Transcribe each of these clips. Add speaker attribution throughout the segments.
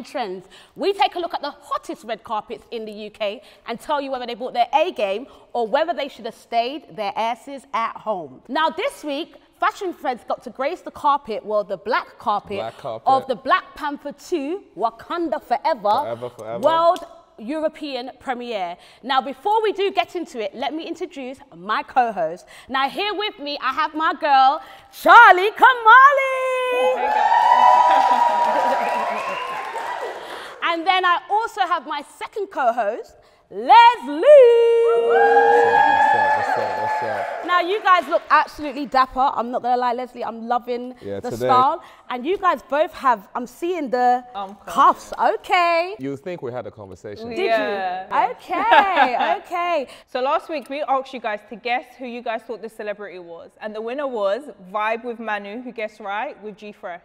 Speaker 1: and trends. We take a look at the hottest red carpets in the UK and tell you whether they bought their A game or whether they should have stayed their asses at home. Now, this week, Fashion Feds got to grace the carpet, well, the black carpet,
Speaker 2: Black carpet.
Speaker 1: of the Black Panther 2 Wakanda Forever,
Speaker 2: Forever, forever.
Speaker 1: World European premiere. Now, before we do get into it, let me introduce my co-host. Now, here with me, I have my girl, Charlie Kamali. and then I also have my second co-host, Leslie.
Speaker 2: What's up? What's up? What's up?
Speaker 1: Now, you guys look absolutely dapper. I'm not gonna lie, Leslie. I'm loving
Speaker 2: Yeah,
Speaker 1: the
Speaker 2: today-
Speaker 1: style. And you guys both have, I'm seeing the
Speaker 3: Um,
Speaker 1: cuffs. Okay.
Speaker 2: You think we had a conversation?
Speaker 1: Did
Speaker 3: Yeah.
Speaker 1: you? Okay, okay.
Speaker 3: So last week we asked you guys to guess who you guys thought the celebrity was, and the winner was Vibe with Manu, who guessed right with G Fresh.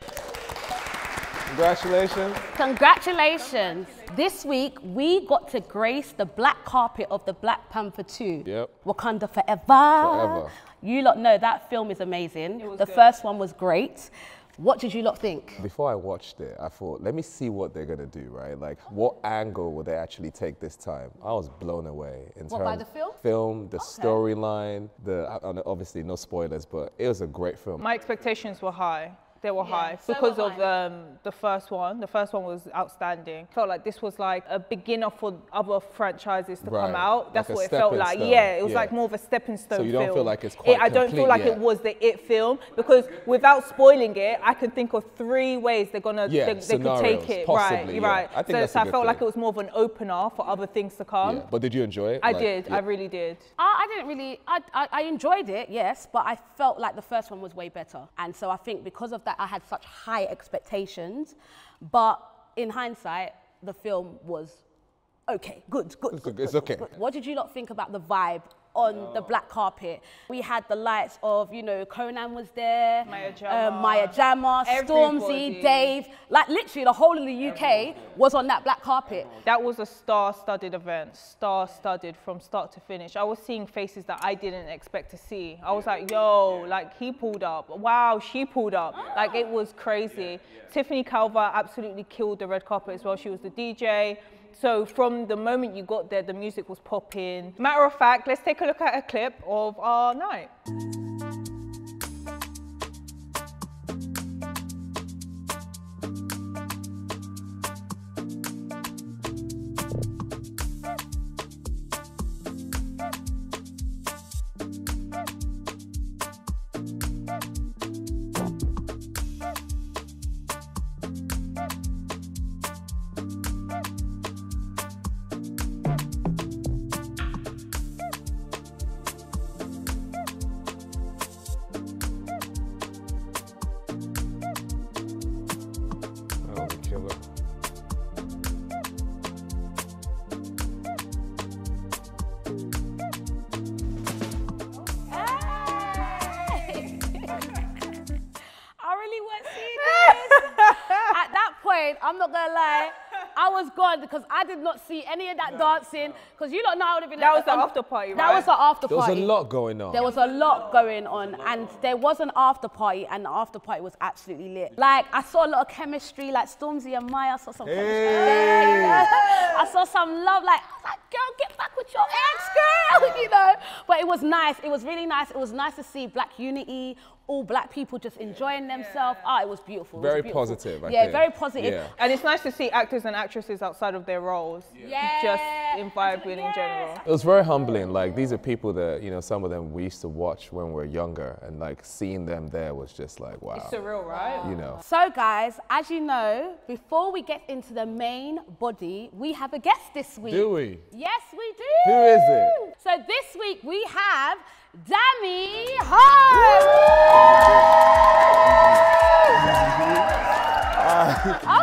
Speaker 2: Congratulations.
Speaker 1: Congratulations. This week, we got to grace the black carpet of the Black Panther 2.
Speaker 2: Yep.
Speaker 1: Wakanda Forever.
Speaker 2: Forever.
Speaker 1: You lot know that film is amazing.
Speaker 3: was
Speaker 1: the
Speaker 3: good.
Speaker 1: first one was great. What did you lot think?
Speaker 2: Before I watched it, I thought, let me see what they're gonna do, right? Like, what angle will they actually take this time? I was blown away in
Speaker 1: What,
Speaker 2: terms
Speaker 1: by the film?
Speaker 2: film, the storyline, the I- I- obviously no spoilers, but it was a great film.
Speaker 3: My expectations were high. They were high
Speaker 1: so
Speaker 3: because
Speaker 1: were
Speaker 3: of um, the first one. The first one was outstanding. Felt like this was like a beginner for other franchises to
Speaker 2: Right.
Speaker 3: come out. That's
Speaker 2: Like
Speaker 3: what it felt like.
Speaker 2: stone.
Speaker 3: Yeah, it was
Speaker 2: Yeah.
Speaker 3: like more of a stepping stone So
Speaker 2: you don't
Speaker 3: film.
Speaker 2: feel like it's
Speaker 3: It-
Speaker 2: quite
Speaker 3: I don't feel like
Speaker 2: yet.
Speaker 3: it was the it film because without spoiling it, I can think of three ways they're gonna
Speaker 2: Yeah,
Speaker 3: they, they could take it.
Speaker 2: possibly,
Speaker 3: right,
Speaker 2: yeah.
Speaker 3: right.
Speaker 2: I think
Speaker 3: so
Speaker 2: that's
Speaker 3: so
Speaker 2: a
Speaker 3: I
Speaker 2: good
Speaker 3: felt like it was more of an opener for other things to come.
Speaker 2: Yeah, but did you enjoy it?
Speaker 3: I
Speaker 2: Like,
Speaker 3: did.
Speaker 2: yeah.
Speaker 3: I really did.
Speaker 1: I, I didn't really, I, I, I enjoyed it, yes, but I felt like the first one was way better. And so I think because of that, I had such high expectations. But in hindsight, the film was okay, good, good.
Speaker 2: It's
Speaker 1: good,
Speaker 2: okay, it's
Speaker 1: good,
Speaker 2: okay.
Speaker 1: good. What did you not think about the vibe? On the black carpet, we had the lights of, you know, Conan was there,
Speaker 3: Maya
Speaker 1: um,
Speaker 3: Jama.
Speaker 1: Maya Jama, Stormzy, Dave, like literally the whole of the UK was on that black carpet.
Speaker 3: That was a star-studded event, star-studded from start to finish. I was seeing faces that I didn't expect to see. I was like, yo, like he pulled up. Wow, she pulled up. Like it was crazy. Tiffany Calver absolutely killed the red carpet as well. She was the DJ. So from the moment you got there, the music was popping. Matter of fact, let's take a look at a clip of our night.
Speaker 1: Dancing. Because you don't know I would have been.
Speaker 3: That was the
Speaker 1: um,
Speaker 3: after party,
Speaker 1: That
Speaker 3: right?
Speaker 1: was the after party.
Speaker 2: There was a lot going on.
Speaker 1: There was a lot going on, and there was an after party, and the after party was absolutely lit. Like I saw a lot of chemistry, like Stormzy and Maya. I saw some chemistry. there, you? I saw some love. Like I was like, girl, get back with your ex, girl. You know. But it was nice. It was really nice. It was nice to see black unity. All black people just enjoying themselves. Ah, it was beautiful. It was
Speaker 2: Very
Speaker 1: beautiful.
Speaker 2: positive, I
Speaker 1: yeah,
Speaker 2: think.
Speaker 1: very positive.
Speaker 2: Yeah.
Speaker 3: And it's nice to see actors and actresses outside of their roles.
Speaker 1: Yeah.
Speaker 3: Just in vibing in general.
Speaker 2: It was very humbling. Like these are people that you know, some of them we used to watch when we were younger, and like seeing them there was just like wow.
Speaker 3: It's surreal, right?
Speaker 2: You know.
Speaker 1: So, guys, as you know, before we get into the main body, we have a guest this week.
Speaker 2: Do we?
Speaker 1: Yes, we do.
Speaker 2: Who is it?
Speaker 1: So this week we have Dami Hart.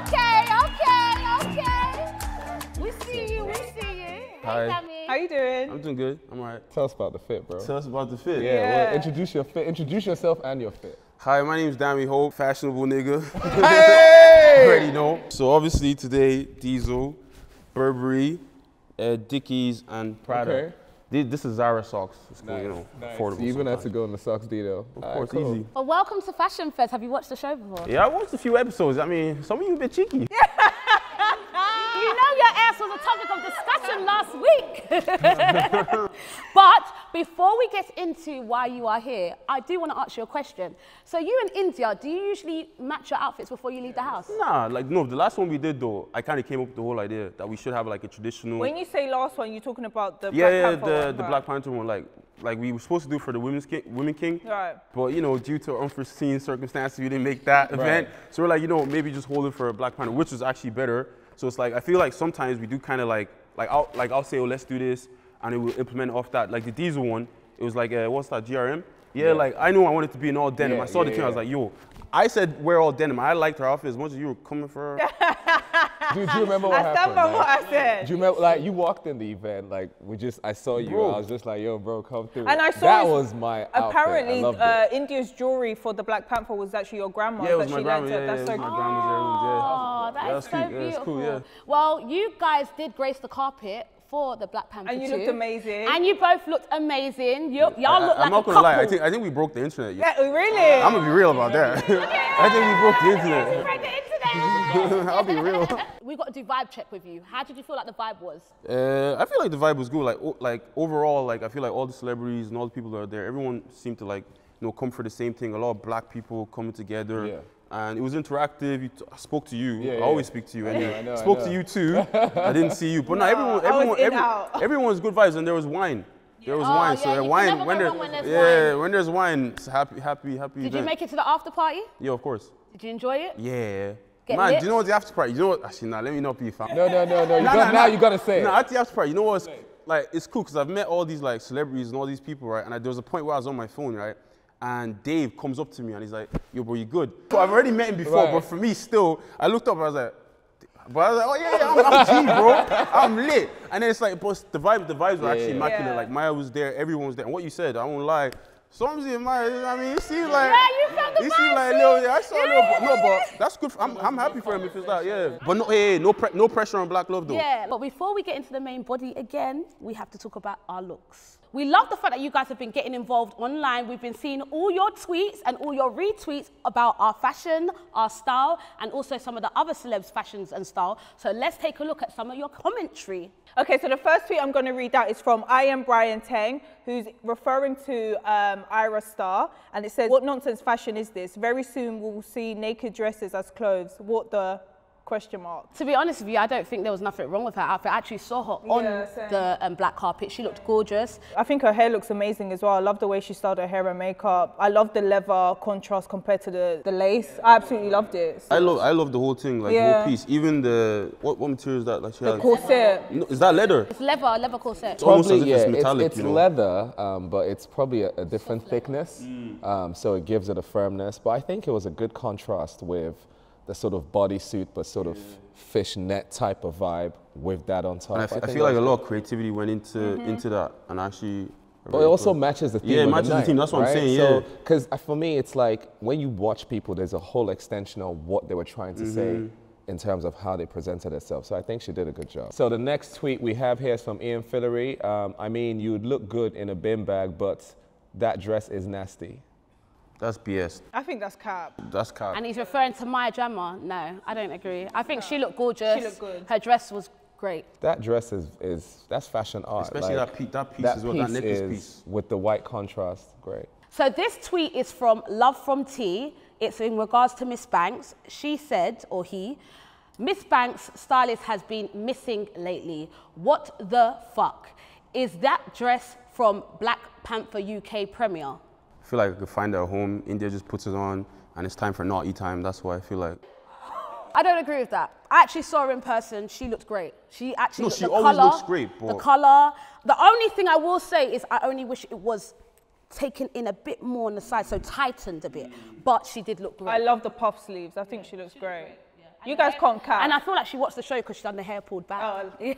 Speaker 1: okay, okay, okay. We see you, we see you.
Speaker 4: Hi.
Speaker 1: Hey, Dami.
Speaker 3: How you doing?
Speaker 4: I'm doing good. I'm alright.
Speaker 2: Tell us about the fit, bro.
Speaker 4: Tell us about the fit.
Speaker 2: yeah,
Speaker 3: Yeah.
Speaker 2: Well, introduce your fit. Introduce yourself and your fit.
Speaker 4: Hi, my name is Dami Hope, fashionable nigga.
Speaker 2: Hey!
Speaker 4: Already know. So obviously today, Diesel, Burberry, uh, Dickies, and Prada.
Speaker 2: Okay.
Speaker 4: Thi- This is Zara socks. It's cool, you know, affordable.
Speaker 2: You even had to
Speaker 4: sometimes.
Speaker 2: go in the socks detail.
Speaker 4: Of course, easy.
Speaker 1: Well, welcome to Fashion Feds. Have you watched the show before?
Speaker 4: Yeah, I watched a few episodes. I mean, some of you a bit cheeky.
Speaker 1: You know your ass was a topic of discussion last week. but before we get into why you are here, I do want to ask you a question. So you in India, do you usually match your outfits before you leave the house?
Speaker 4: Nah, like no. The last one we did though, I kind of came up with the whole idea that we should have like a traditional.
Speaker 3: When you say last one, you're talking about the
Speaker 4: yeah,
Speaker 3: Black
Speaker 4: yeah,
Speaker 3: Panther
Speaker 4: the
Speaker 3: one,
Speaker 4: the
Speaker 3: right.
Speaker 4: Black Panther one, like like we were supposed to do for the Women's King, Women King.
Speaker 3: Right.
Speaker 4: But you know, due to unforeseen circumstances, we didn't make that event. So we're like, you know, maybe just hold it for a Black Panther, which was actually better. So it's like I feel like sometimes we do kind of like like I'll like I'll say, oh, let's do this, and it will implement off that. Like the Diesel one, it was like uh, what's that GRM? Yeah, like I knew I wanted to be in all denim.
Speaker 2: Yeah,
Speaker 4: I saw the
Speaker 2: yeah,
Speaker 4: thing, I was like, yo. I said wear all denim. I liked her outfit as much as you were coming for her.
Speaker 2: Dude, do you remember what
Speaker 3: I
Speaker 2: happened?
Speaker 3: I by
Speaker 2: man?
Speaker 3: what I said.
Speaker 2: Do you remember, like, you walked in the event, like, we just, I saw you,
Speaker 4: Bro.
Speaker 2: I was just like, yo, bro, come through.
Speaker 3: And I saw
Speaker 2: that
Speaker 3: his-
Speaker 2: was my
Speaker 3: Apparently, uh. India's jewelry for the Black Panther was actually your grandma.
Speaker 4: Yeah, it was
Speaker 3: that
Speaker 4: my
Speaker 3: she
Speaker 4: grandma. Yeah,
Speaker 3: her.
Speaker 4: yeah,
Speaker 3: That's
Speaker 4: it
Speaker 3: so
Speaker 4: was my grandma's. Yeah.
Speaker 1: Oh, that
Speaker 4: that's
Speaker 1: so
Speaker 4: cute. Yeah,
Speaker 1: beautiful.
Speaker 4: cool, yeah.
Speaker 1: Well, you guys did grace the carpet for the Black Panther
Speaker 3: And you
Speaker 1: too.
Speaker 3: looked amazing.
Speaker 1: And you both looked amazing. You, y'all
Speaker 4: I,
Speaker 1: look like
Speaker 4: I'm not
Speaker 1: a
Speaker 4: gonna
Speaker 1: couple.
Speaker 4: lie. I think I think we broke the internet.
Speaker 3: Yeah, really?
Speaker 4: I'm gonna be real about that. I think we broke the internet.
Speaker 1: Right, the internet.
Speaker 4: I'll be real.
Speaker 1: we got to do vibe check with you. How did you feel like the vibe was?
Speaker 4: Uh, I feel like the vibe was good. Like, o- like overall, like I feel like all the celebrities and all the people that are there, everyone seemed to like, you know, come for the same thing. A lot of black people coming together.
Speaker 2: Yeah.
Speaker 4: And it was interactive. You t- I spoke to you.
Speaker 2: Yeah,
Speaker 4: I
Speaker 2: yeah.
Speaker 4: always speak to you.
Speaker 2: I
Speaker 4: And
Speaker 2: know, I know, I
Speaker 4: spoke
Speaker 2: know.
Speaker 4: to you too. I didn't see you, but no,
Speaker 3: No,
Speaker 4: everyone,
Speaker 3: was
Speaker 4: everyone,
Speaker 3: in
Speaker 4: every,
Speaker 3: out.
Speaker 4: everyone was good vibes, and there was wine. There was
Speaker 1: Oh,
Speaker 4: wine,
Speaker 1: yeah,
Speaker 4: so
Speaker 1: you
Speaker 4: the wine
Speaker 1: never
Speaker 4: when there,
Speaker 1: when there's
Speaker 4: yeah,
Speaker 1: wine.
Speaker 4: when there's wine, it's happy, happy, happy.
Speaker 1: Did you make it to the after party?
Speaker 4: Yeah, of course.
Speaker 1: Did you enjoy it?
Speaker 4: Yeah.
Speaker 1: Get
Speaker 4: Man,
Speaker 1: lit?
Speaker 4: do you know what the after party? You know what? Actually, nah, let me not be found.
Speaker 2: No, no, no, no. You
Speaker 4: Nah,
Speaker 2: got,
Speaker 4: nah,
Speaker 2: now
Speaker 4: nah.
Speaker 2: you gotta say
Speaker 4: No,
Speaker 2: it.
Speaker 4: at the after party, you know what's like? It's cool because I've met all these like celebrities and all these people, right? And I, there was a point where I was on my phone, right? And Dave comes up to me and he's like, "Yo, bro, you good?" So I've already met him before,
Speaker 2: Right.
Speaker 4: but for me, still, I looked up and I was like. But I was like, oh yeah, yeah, I'm, I'm G, bro. I'm lit. And then it's like, but the vibe, the vibes were actually
Speaker 2: yeah.
Speaker 4: immaculate.
Speaker 3: Yeah.
Speaker 4: Like Maya was there, everyone was there. And what you said, I won't lie. Stormzy and Maya, I mean, it seems like
Speaker 1: Yeah, you felt the
Speaker 4: it seemed
Speaker 1: vibes,
Speaker 4: like a little, yeah, I saw a little,
Speaker 1: Yeah,
Speaker 4: but no, but that's good. For, I'm, I'm happy for him if it's that, yeah. But no, hey, no, pre- no pressure on Black Love though.
Speaker 1: Yeah, but before we get into the main body again, we have to talk about our looks. We love the fact that you guys have been getting involved online. We've been seeing all your tweets and all your retweets about our fashion, our style, and also some of the other celebs' fashions and style. So let's take a look at some of your commentary.
Speaker 3: Okay, so the first tweet I'm going to read out is from I am Brian Tang, who's referring to um, Ayra Starr, and it says, "What nonsense fashion is this? Very soon we'll see naked dresses as clothes. What the question mark?"
Speaker 1: To be honest with you, I don't think there was nothing wrong with her outfit. I actually saw her on
Speaker 3: Yeah,
Speaker 1: the um, black carpet. She looked gorgeous.
Speaker 3: I think her hair looks amazing as well. I love the way she styled her hair and makeup. I love the leather contrast compared to the, the lace. I absolutely loved it.
Speaker 4: I love, I love the whole thing, like the
Speaker 3: Yeah.
Speaker 4: whole piece. Even the what, what material is that? Like she
Speaker 3: the
Speaker 4: has?
Speaker 3: corset.
Speaker 4: No, is that leather?
Speaker 1: It's leather, leather corset.
Speaker 4: It's almost
Speaker 2: Probably,
Speaker 4: as if it's metallic,
Speaker 2: it's,
Speaker 4: you know.
Speaker 2: leather, um, but it's probably a, a different thickness, um, so it gives it a firmness. But I think it was a good contrast with the sort of bodysuit, but sort of fishnet type of vibe with that on top.
Speaker 4: And I, I feel like
Speaker 2: that
Speaker 4: a lot of creativity went into
Speaker 3: Mm-hmm.
Speaker 4: into that, and actually.
Speaker 2: But it also matches the theme.
Speaker 4: Yeah, it matches the
Speaker 2: night,
Speaker 4: theme, that's what I'm saying,
Speaker 2: So,
Speaker 4: yeah.
Speaker 2: because for me, it's like when you watch people, there's a whole extension of what they were trying to say
Speaker 4: Mm-hmm.
Speaker 2: in terms of how they presented themselves. So I think she did a good job. So the next tweet we have here is from Ian Fillery. Um, I mean, you would look good in a bin bag, but that dress is nasty.
Speaker 4: That's BS.
Speaker 3: I think that's cap.
Speaker 4: That's cap.
Speaker 1: And he's referring to Maya Jama. No, I don't agree. I think she looked gorgeous.
Speaker 3: She looked good.
Speaker 1: Her dress was great.
Speaker 2: That dress is, is that's fashion art.
Speaker 4: Especially
Speaker 2: like,
Speaker 4: that piece, that piece as well, that necklace
Speaker 2: is,
Speaker 4: piece.
Speaker 2: with the white contrast. Great.
Speaker 1: So this tweet is from Love from T. It's in regards to Miss Banks. She said, or he, Miss Banks' stylist has been missing lately. What the fuck? Is that dress from Black Panther UK premiere?
Speaker 4: I feel like I could find her at home. India just puts it on, and it's time for naughty time. That's why I feel like.
Speaker 1: I don't agree with that. I actually saw her in person. She looked great. She actually
Speaker 4: No,
Speaker 1: looked-
Speaker 4: she
Speaker 1: the
Speaker 4: always
Speaker 1: colour,
Speaker 4: looks great,
Speaker 1: The color. The only thing I will say is I only wish it was taken in a bit more on the side, so tightened a bit. But she did look great.
Speaker 3: I love the puff sleeves. I think she looks great. You guys can't cap.
Speaker 1: And I feel like she watched the show because she done the hair pulled back.
Speaker 3: Oh.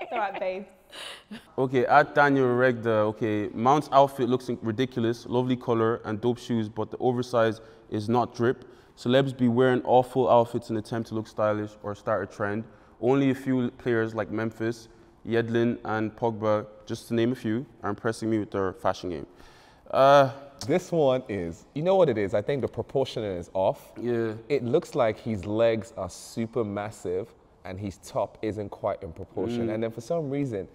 Speaker 3: It's all right, babe.
Speaker 4: Okay, at Daniel Regda, okay, Mount's outfit looks ridiculous, lovely color and dope shoes, but the oversize is not drip. Celebs be wearing awful outfits in attempt to look stylish or start a trend. Only a few players like Memphis, Yedlin, and Pogba, just to name a few, are impressing me with their fashion game. Uh,
Speaker 2: This one is, you know what it is? I think the proportion is off.
Speaker 4: Yeah.
Speaker 2: It looks like his legs are super massive and his top isn't quite in proportion. Mm. And then for some reason,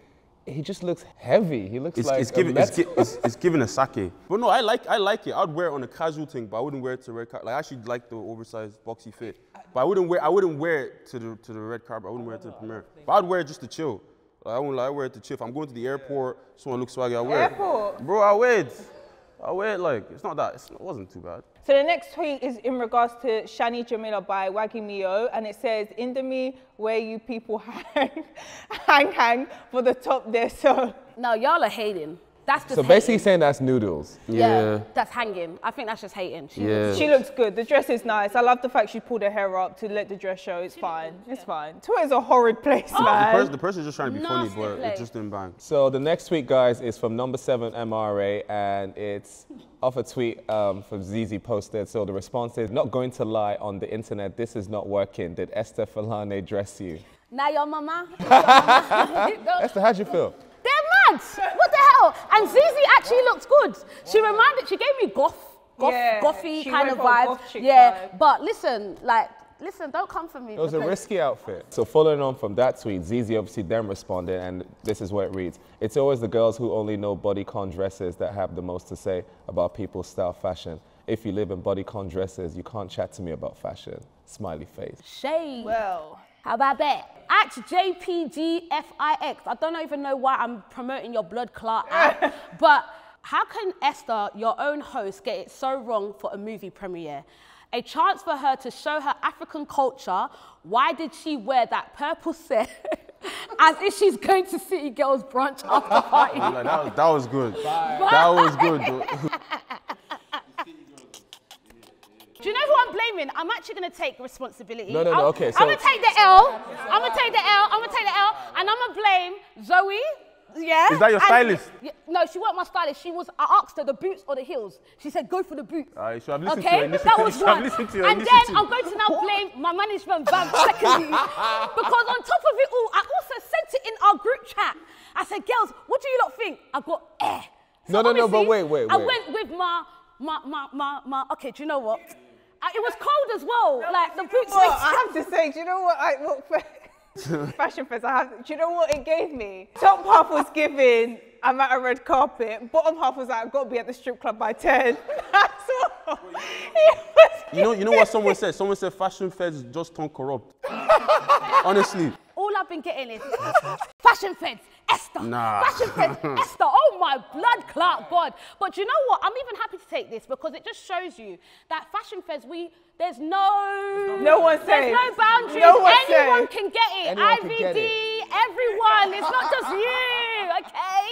Speaker 2: he just looks heavy. He looks
Speaker 4: it's,
Speaker 2: like
Speaker 4: it's,
Speaker 2: a
Speaker 4: giving, it's, it's, it's giving a sake. But no, I like, I like it. I'd wear it on a casual thing, but I wouldn't wear it to red carpet. Like, I actually like the oversized boxy fit. But I wouldn't wear, I wouldn't wear it to the, to the red carpet. I wouldn't wear it to the premiere. But I'd wear it just to chill. Like, I wouldn't like, I wear it to chill. If I'm going to the airport, someone looks swaggy, I wear
Speaker 3: Airport?
Speaker 4: it. Bro, I wear it. I wear it like, it's not that, it's, it wasn't too bad.
Speaker 3: So the next tweet is in regards to Shani Jamila by Waggy Mio, and it says, Indomie, where you people hang, hang, hang for the top there. So
Speaker 1: Now, y'all are hating. That's just
Speaker 2: So basically
Speaker 1: hating.
Speaker 2: saying that's noodles.
Speaker 1: yeah,
Speaker 4: Yeah.
Speaker 1: that's hanging. I think that's just hating. She
Speaker 4: Yeah.
Speaker 1: looks-
Speaker 3: she looks good. The dress is nice. I love the fact she pulled her hair up to let the dress show. It's fine. It's fine. Twitter's a horrid place,
Speaker 4: The,
Speaker 3: man.
Speaker 4: pers- the person's just trying to be funny,
Speaker 1: Nasty
Speaker 4: but
Speaker 1: play.
Speaker 4: it just didn't bang.
Speaker 2: So the next tweet, guys, is from number seven MRA, and it's off a tweet um, from Zeze posted. So the response is, "Not going to lie on the internet. This is not working. Did Esther Falane dress you?"
Speaker 1: Now your mama. Your mama.
Speaker 2: Esther, how'd you feel?
Speaker 1: They're mad. What the hell? And Zeze actually looked good. She reminded, she gave me goth, goth,
Speaker 3: Yeah,
Speaker 1: gothy
Speaker 3: she
Speaker 1: kind of
Speaker 3: for
Speaker 1: vibe. Yeah,
Speaker 3: vibe.
Speaker 1: but listen, like, listen, don't come for me.
Speaker 2: It was a risky outfit. So following on from that tweet, Zeze obviously then responded, and this is what it reads. It's always the girls who only know bodycon dresses that have the most to say about people's style fashion. If you live in bodycon dresses, you can't chat to me about fashion. Smiley face.
Speaker 1: Shade.
Speaker 3: well,
Speaker 1: How about that? At JPGFIX. I don't even know why I'm promoting your blood clot app, but how can Esther, your own host, get it so wrong for a movie premiere? A chance for her to show her African culture. Why did she wear that purple set as if she's going to City Girls brunch after party?
Speaker 4: Like, that, was, that was good. That was good. Though.
Speaker 1: Do you know who I'm blaming? I'm actually going to take responsibility.
Speaker 2: No, no, no,
Speaker 1: I'm,
Speaker 2: okay,
Speaker 1: I'm going to take the L. I'm going to take the L. I'm going to take the L. And I'm going to blame Zoe. Yeah.
Speaker 4: Is that your
Speaker 1: and-
Speaker 4: stylist?
Speaker 1: Yeah, no, she wasn't my stylist. She was, I asked her the boots or the heels. She said, go for the boots.
Speaker 4: Uh, you should have listened to
Speaker 1: okay,
Speaker 4: her initiative.
Speaker 1: that
Speaker 4: You
Speaker 1: was
Speaker 4: should
Speaker 1: one.
Speaker 4: listened to her
Speaker 1: and then
Speaker 4: initiative.
Speaker 1: I'm going to now blame my management bank secondly. because on top of it all, I also sent it in our group chat. I said, girls, what do you lot think? I got air.
Speaker 2: No, no, no, but
Speaker 1: obviously,
Speaker 2: wait, wait,
Speaker 1: I went with my, my, my, my, my, okay, do you know what? It was cold as well. like the boots.
Speaker 3: Well, I have to say, do you know what I what fa- fashion feds? I have. Do you know what it gave me? Top half was giving. I'm at a red carpet. Bottom half was like, I've got to be at the strip club by ten. That's all.
Speaker 4: You know, you know what someone said? Someone said fashion feds just turn corrupt. Honestly.
Speaker 1: All I've been getting is fashion feds, Esther.
Speaker 4: Nah.
Speaker 1: Fashion feds, Esther. Oh my blood clot, God. But you know what? I'm even happy to take this because it just shows you that fashion feds, we there's no
Speaker 3: No one's
Speaker 1: there's
Speaker 3: safe.
Speaker 1: no boundaries.
Speaker 3: No one's
Speaker 1: Anyone
Speaker 3: safe.
Speaker 1: can get it.
Speaker 2: Anyone
Speaker 1: IVD,
Speaker 2: get it.
Speaker 1: everyone. It's not just you. Okay.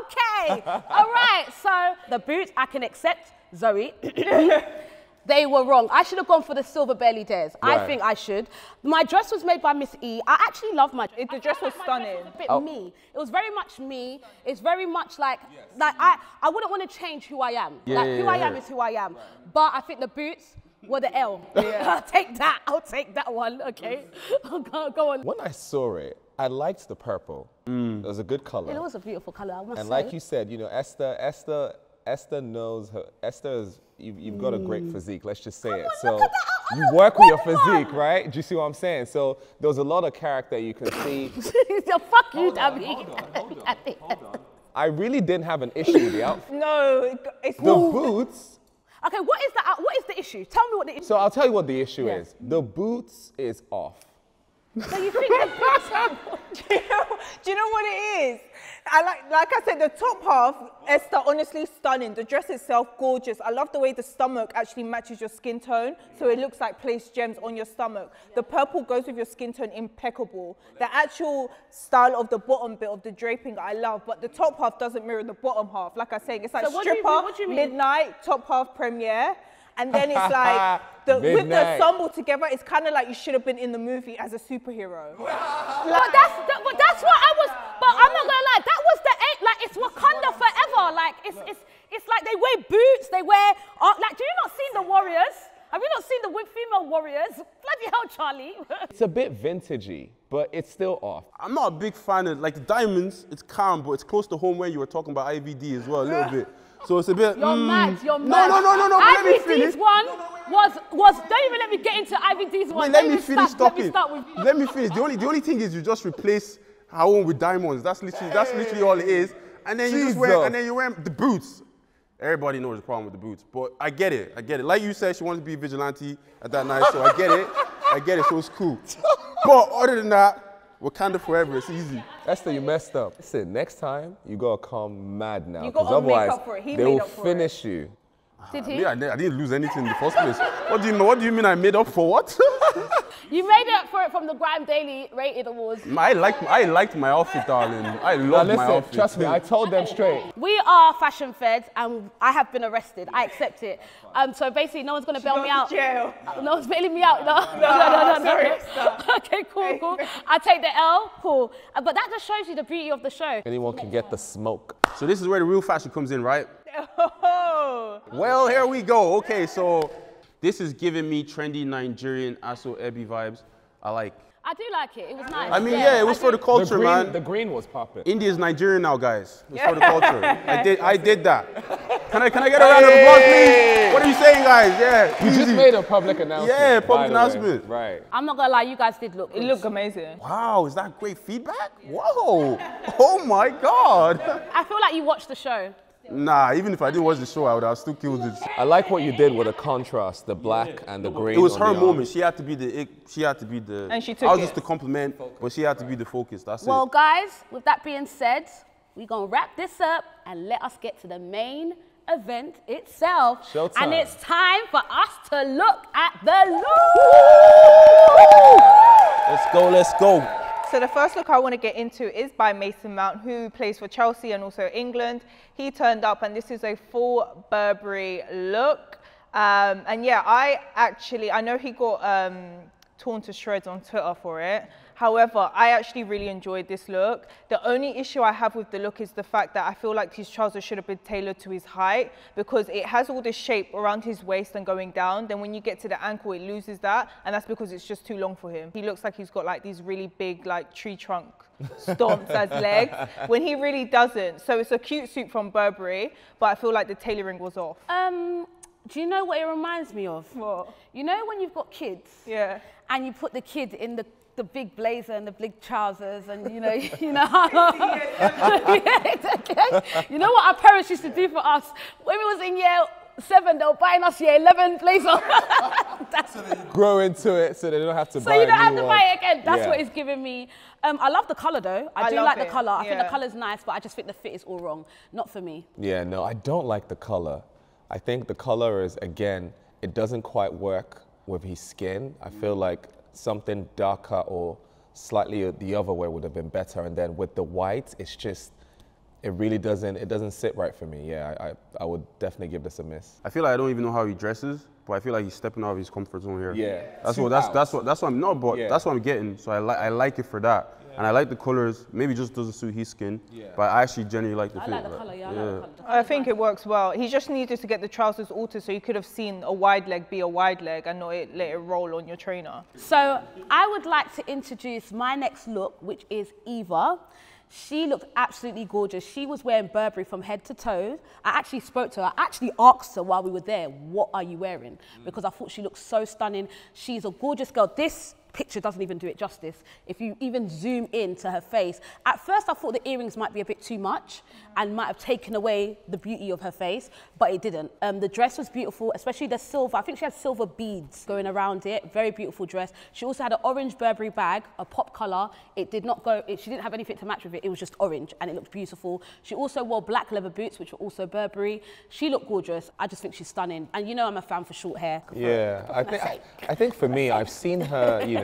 Speaker 1: Okay. All right. So the boots I can accept, Zoe. They were wrong. I should have gone for the silver belly dares. I think I should. My dress was made by Miss E. I actually love my
Speaker 3: It- the dress was
Speaker 1: like my dress
Speaker 3: stunning.
Speaker 1: was a bit
Speaker 2: Oh.
Speaker 1: me. It was very much me. It's very much like like I, I wouldn't want to change who I am.
Speaker 4: Yeah,
Speaker 1: like
Speaker 4: yeah,
Speaker 1: who I
Speaker 4: yeah.
Speaker 1: am is who I am. But I think the boots were the L. I'll take that. I'll take that one. Okay. go, go on.
Speaker 2: When I saw it, I liked the purple. Mm. It was a good color.
Speaker 1: It was a beautiful color. I must
Speaker 2: And
Speaker 1: say.
Speaker 2: like you said, you know, Esther, Esther, Esther knows her. Esther is. You've, you've got a great physique. Let's just say it. So
Speaker 1: Mm. at that. I- I
Speaker 2: you work with your physique,
Speaker 1: man.
Speaker 2: right? Do you see what I'm saying? So there's a lot of character you can see.
Speaker 1: So fuck you, Dabby.
Speaker 2: I really didn't have an issue with the outfit.
Speaker 3: no. it- It's
Speaker 2: The boots.
Speaker 1: Okay, what is the what is the issue? Tell me what the issue.
Speaker 2: So I'll tell you what the issue
Speaker 1: Yeah.
Speaker 2: is. The boots is off.
Speaker 1: So you think the are
Speaker 3: do, you know, do you know what it is? I like, like I said, the top half, Esther, honestly stunning. The dress itself, gorgeous. I love the way the stomach actually matches your skin tone, so it looks like placed gems on your stomach. The purple goes with your skin tone, impeccable. The actual style of the bottom bit of the draping, I love, but the top half doesn't mirror the bottom half. Like I say, it's like
Speaker 1: So what do you
Speaker 3: stripper,
Speaker 1: mean- what do you
Speaker 3: midnight, top half premiere. And then it's like the, with the ensemble together, it's kind of like you should have been in the movie as a superhero.
Speaker 1: But that's that, but that's what I was. But I'm not gonna lie, that was the eight. Like it's Wakanda forever. Like it's it's it's like they wear boots. They wear uh, like. Do you not see the Warriors? Have you not seen the wi- female warriors? Bloody hell, Charlie.
Speaker 2: It's a bit vintagey, but it's still off.
Speaker 4: I'm not a big fan of like the diamonds. It's calm, but it's close to home where you were talking about IVD as well a little bit. So it's a bit.
Speaker 1: You're
Speaker 4: mm,
Speaker 1: mad. You're
Speaker 4: no,
Speaker 1: mad.
Speaker 4: No, no, no, no. but Let me finish.
Speaker 1: one was was. Don't even let me get into IVD's one.
Speaker 4: Wait, let me finish
Speaker 1: start,
Speaker 4: talking.
Speaker 1: Let me start with. you.
Speaker 4: Let me finish. The only the only thing is you just replace her own with diamonds. That's literally that's literally all it is. And then you just wear and then you wear the boots. Everybody knows the problem with the boots, but I get it. I get it. Like you said, she wanted to be a vigilante at that night, so I get it. I get it. So it's cool. But other than that, Wakanda forever. It's easy.
Speaker 2: Esther, you messed up. Listen, next time you gotta come mad now,
Speaker 3: You
Speaker 2: because
Speaker 3: gotta make
Speaker 2: otherwise
Speaker 3: up for it. He
Speaker 2: they
Speaker 3: made
Speaker 2: will
Speaker 3: up for it.
Speaker 2: finish you.
Speaker 1: Did he?
Speaker 4: I, di- I didn't lose anything in the first place. What do you mean? What do you mean I made up for what?
Speaker 1: You made up for it from the GRM Daily Rated Awards.
Speaker 4: I like I liked my outfit, darling. I
Speaker 2: Now
Speaker 4: love my outfit.
Speaker 2: trust me, I told them straight.
Speaker 1: We are fashion feds, and I have been arrested. I accept it. Um, so basically, no one's gonna bail me out.
Speaker 3: jail.
Speaker 1: Uh, No one's bailing me out. No, no, no, no, no.
Speaker 3: sorry,
Speaker 1: no.
Speaker 3: stop.
Speaker 1: okay, cool, cool. I take the L. Cool. Uh, but that just shows you the beauty of the show.
Speaker 2: Anyone can get the smoke.
Speaker 4: So this is where the real fashion comes in, right?
Speaker 3: Oh,
Speaker 4: Well, here we go. Okay, so this is giving me trendy Nigerian Aso Ebi vibes. I like.
Speaker 1: I do like it. It was nice.
Speaker 4: I mean, yeah, it was
Speaker 1: I
Speaker 4: for the culture,
Speaker 2: the green,
Speaker 4: man.
Speaker 2: The green was popping.
Speaker 4: India's Nigerian now, guys. It's for the culture. I did, I did that. Can I, can I get a round of applause, please? What are you saying, guys? Yeah,
Speaker 2: You just
Speaker 4: easy.
Speaker 2: made a public announcement.
Speaker 4: Yeah, public
Speaker 2: the way.
Speaker 4: announcement.
Speaker 2: Right.
Speaker 1: I'm not gonna lie, you guys did look.
Speaker 3: it looked amazing.
Speaker 4: Wow, is that great feedback? Whoa! Oh my God!
Speaker 1: I feel like you watched the show.
Speaker 4: Nah, even if I didn't watch the show, I would have still killed it.
Speaker 2: I like what you did with the contrast, the black and the green.
Speaker 4: It was her
Speaker 2: um,
Speaker 4: moment. She had to be the. She had to be the.
Speaker 3: And she took I
Speaker 4: was
Speaker 3: it.
Speaker 4: just the compliment, but she had to be the focus. That's
Speaker 1: Well,
Speaker 4: it.
Speaker 1: Well, guys, with that being said, we're gonna wrap this up and let us get to the main event itself.
Speaker 2: Showtime.
Speaker 1: And it's time for us to look at the look.
Speaker 4: Let's go. Let's go.
Speaker 3: So the first look I want to get into is by Mason Mount, who plays for Chelsea and also England. He turned up, and this is a full Burberry look. Um, and yeah, I actually I know he got um, torn to shreds on Twitter for it. However, I actually really enjoyed this look. The only issue I have with the look is the fact that I feel like his trousers should have been tailored to his height because it has all this shape around his waist and going down. Then when you get to the ankle, it loses that, and that's because it's just too long for him. He looks like he's got like these really big like tree trunk stomps as legs when he really doesn't. So it's a cute suit from Burberry, but I feel like the tailoring was off.
Speaker 1: Um, do you know what it reminds me of?
Speaker 3: What?
Speaker 1: You know when you've got kids
Speaker 3: Yeah.
Speaker 1: and you put the kid in the the big blazer and the big trousers and you know you know how Yeah, okay. you know what our parents used to do for us when we was in year seven they were buying us year 11 blazer That's,
Speaker 2: Grow into it so they don't have to
Speaker 1: so
Speaker 2: buy
Speaker 1: you don't have
Speaker 2: new
Speaker 1: to
Speaker 2: one.
Speaker 1: buy it again that's
Speaker 2: Yeah.
Speaker 1: what it's giving me um, I love the colour though I,
Speaker 3: I
Speaker 1: do
Speaker 3: love
Speaker 1: like the colour I think the
Speaker 3: yeah.
Speaker 1: colour's nice but I just think the fit is all wrong not for me
Speaker 2: Yeah, no, I don't like the color. I think the color is, again, it doesn't quite work with his skin. I feel like something darker or slightly the other way would have been better. And then with the white, it's just, it really doesn't, it doesn't sit right for me. Yeah, I, I, I would definitely give this a miss.
Speaker 4: I feel like I don't even know how he dresses, but I feel like he's stepping out of his comfort zone here.
Speaker 2: Yeah.
Speaker 4: That's what. That's
Speaker 2: out.
Speaker 4: that's what. That's what I'm. No, but
Speaker 2: Yeah.
Speaker 4: that's what I'm getting. So I like. I like it for that. And I like the colors. Maybe just doesn't suit his skin.
Speaker 2: Yeah.
Speaker 4: But I actually genuinely like the
Speaker 1: I
Speaker 4: fit.
Speaker 1: like the colour yeah I like the colour The
Speaker 3: I think
Speaker 1: nice.
Speaker 3: it works well. He just needed to get the trousers altered so you could have seen a wide leg be a wide leg and not it, let it roll on your trainer.
Speaker 1: So I would like to introduce my next look, which is Eva. She looked absolutely gorgeous. She was wearing Burberry from head to toe. I actually spoke to her. I actually asked her while we were there, what are you wearing? Because I thought she looked so stunning. She's a gorgeous girl. This picture doesn't even do it justice. If you even zoom in to her face, at first I thought the earrings might be a bit too much and might have taken away the beauty of her face, but it didn't. Um, the dress was beautiful, especially the silver. I think she had silver beads going around it. Very beautiful dress. She also had an orange Burberry bag, a pop colour. It did not go, it, she didn't have anything to match with it. It was just orange and it looked beautiful. She also wore black leather boots, which were also Burberry. She looked gorgeous. I just think she's stunning. And you know I'm a fan for short hair.
Speaker 2: Yeah, I think, I, I think for me, I've seen her, you know,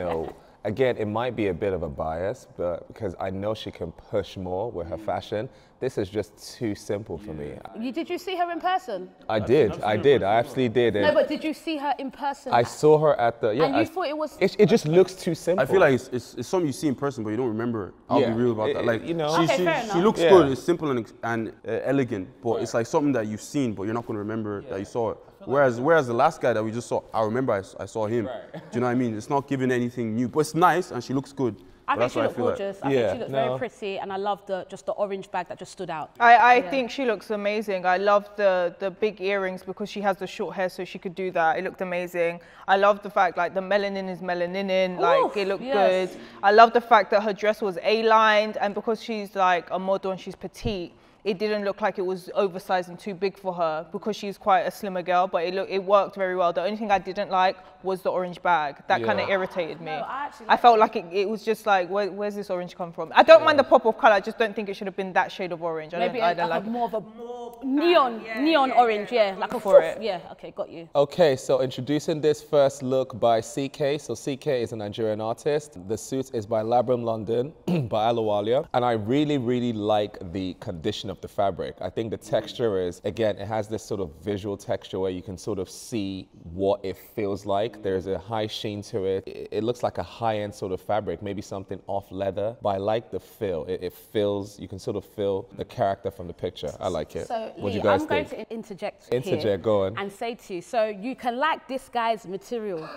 Speaker 2: again, it might be a bit of a bias, but because I know she can push more with her fashion, this is just too simple for me.
Speaker 1: You, did you see her in person?
Speaker 2: I did, I did, I absolutely did.
Speaker 1: No, but did you see her in person?
Speaker 2: I saw her at the, yeah.
Speaker 1: And you
Speaker 2: I-
Speaker 1: thought it was-
Speaker 2: It, it just looks too simple.
Speaker 4: I feel like it's, it's, it's something you see in person, but you don't remember it. I'll
Speaker 2: Yeah.
Speaker 4: be real about
Speaker 2: It-
Speaker 4: that. Like,
Speaker 2: you know.
Speaker 4: she,
Speaker 1: Okay,
Speaker 4: she,
Speaker 1: fair
Speaker 4: she
Speaker 1: enough.
Speaker 4: looks
Speaker 2: Yeah.
Speaker 4: good. It's simple and, and uh, elegant, but it's like something that you've seen, but you're not going to remember that you saw it. Whereas whereas the last guy that we just saw, I remember I, I saw him. Do you know what I mean? It's not giving anything new, but it's nice and she looks good.
Speaker 1: I think
Speaker 4: that's
Speaker 1: she
Speaker 4: what
Speaker 1: looked
Speaker 4: feel like.
Speaker 1: gorgeous. I
Speaker 2: Yeah,
Speaker 1: think she looked
Speaker 2: no.
Speaker 1: very pretty, and I love the just the orange bag that just stood out.
Speaker 3: I, I
Speaker 1: Yeah.
Speaker 3: think she looks amazing. I love the, the big earrings because she has the short hair, so she could do that. It looked amazing. I love the fact like the melanin is melaninin, like it looked
Speaker 1: yes.
Speaker 3: good. I love the fact that her dress was A-lined, and because she's like a model and she's petite, it didn't look like it was oversized and too big for her because she's quite a slimmer girl. But it look it worked very well. The only thing I didn't like was the orange bag. That kind of irritated me.
Speaker 1: No, I actually
Speaker 3: I felt like it, it was just like, where, where's this orange come from? I don't mind the pop of color. I just don't think it should have been that shade of orange. I
Speaker 1: Maybe
Speaker 3: don't, I
Speaker 1: a,
Speaker 3: don't
Speaker 1: like
Speaker 3: like
Speaker 1: a more of a neon, neon orange, yeah, like a
Speaker 3: For it.
Speaker 1: Yeah, okay, got you.
Speaker 2: Okay, so introducing this first look by CKay. So CKay is a Nigerian artist. The suit is by Labrum London by Alawalia. And I really, really like the condition of the fabric. I think the texture is, again, it has this sort of visual texture where you can sort of see what it feels like. There's a high sheen to it. It, it looks like a high-end sort of fabric, maybe something off leather, but I like the feel. It, it feels, you can sort of feel the character from the picture. I like it.
Speaker 1: So,
Speaker 2: what do
Speaker 1: Lee,
Speaker 2: you guys
Speaker 1: I'm
Speaker 2: think?
Speaker 1: going to interject
Speaker 2: Interject,
Speaker 1: here
Speaker 2: go on.
Speaker 1: and say to you, so you can like this guy's material,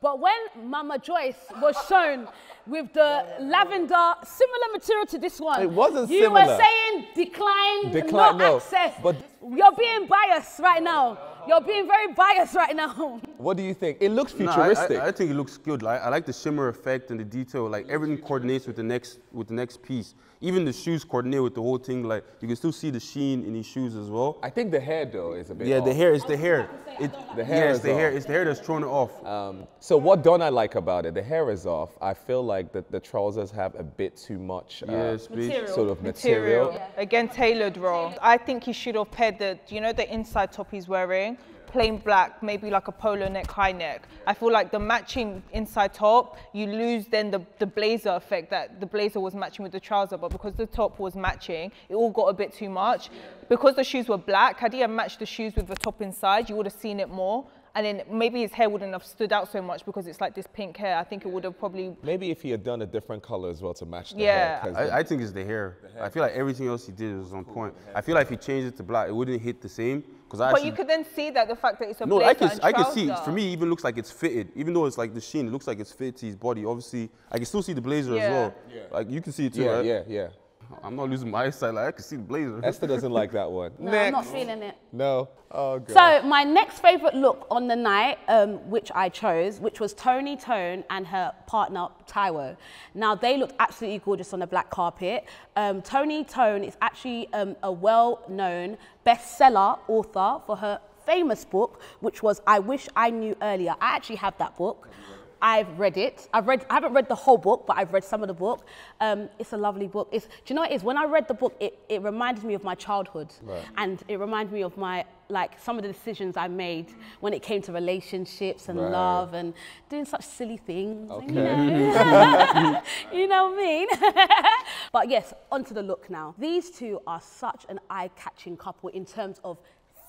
Speaker 1: but when Mama Joyce was shown with the lavender, similar material to this one,
Speaker 2: It wasn't
Speaker 1: you
Speaker 2: similar.
Speaker 1: were saying decline,
Speaker 2: Decline,
Speaker 1: no,
Speaker 2: no,
Speaker 1: access.
Speaker 2: but-
Speaker 1: you're being biased right now. You're being very biased right now.
Speaker 2: What do you think? It looks
Speaker 4: No, I-
Speaker 2: futuristic.
Speaker 4: I, I think it looks good. Like, I like the shimmer effect and the detail. Like everything coordinates with the next with the next piece. Even the shoes coordinate with the whole thing. Like you can still see the sheen in these shoes as well.
Speaker 2: I think the hair though is a bit.
Speaker 4: Yeah, the hair. It's the hair. It,
Speaker 2: The hair
Speaker 4: yeah,
Speaker 2: is
Speaker 4: it's the hair. It's the hair that's thrown it off.
Speaker 2: Um, so what don't I like about it? The hair is off. I feel like the, the trousers have a bit too much uh,
Speaker 4: yeah.
Speaker 1: Material.
Speaker 2: sort of material.
Speaker 3: material. Again, tailored wrong. I think he should have paired the, you know, the inside top he's wearing, plain black, maybe like a polo neck, high neck. I feel like the matching inside top, you lose then the, the blazer effect that the blazer was matching with the trouser, but because the top was matching, it all got a bit too much. Because the shoes were black, had he matched the shoes with the top inside, you would have seen it more. And then maybe his hair wouldn't have stood out so much because it's like this pink hair. I think it would have probably
Speaker 2: Maybe if he had done a different color as well to match the
Speaker 3: Yeah.
Speaker 2: hair. 'cause the-
Speaker 4: I, I think it's the hair. I feel like everything else he did was on point. I feel like if he changed it to black, it wouldn't hit the same. Because I
Speaker 3: But
Speaker 4: actually,
Speaker 3: you could then see that the fact that it's a
Speaker 4: no,
Speaker 3: blazer
Speaker 4: I can
Speaker 3: and
Speaker 4: I can see. For me, it even looks like it's fitted. Even though it's like the sheen, it looks like it's fitted to his body. Obviously, I can still see the blazer
Speaker 3: Yeah.
Speaker 4: as well. Like you can see it too,
Speaker 2: yeah,
Speaker 4: right?
Speaker 2: yeah, yeah.
Speaker 4: I'm not losing my eyesight. Like I can see the blazer.
Speaker 2: Esther doesn't like that one.
Speaker 1: No,
Speaker 2: Next.
Speaker 1: I'm not feeling it.
Speaker 2: No. Oh god.
Speaker 1: So my next favorite look on the night, um, which I chose, which was Tony Tone and her partner Taiwo. Now they looked absolutely gorgeous on the black carpet. Um, Tony Tone is actually um, a well-known bestseller author for her famous book, which was I Wish I Knew Earlier. I actually have that book. I've read it. I've read. I haven't read the whole book, but I've read some of the book. Um, it's a lovely book. It's, do you know what it is? When I read the book, it, it reminded me of my childhood, and it reminded me of my like some of the decisions I made when it came to relationships and
Speaker 2: Right.
Speaker 1: love and doing such silly things.
Speaker 2: Okay.
Speaker 1: You know, you know what I mean. but yes, onto the look now. These two are such an eye-catching couple in terms of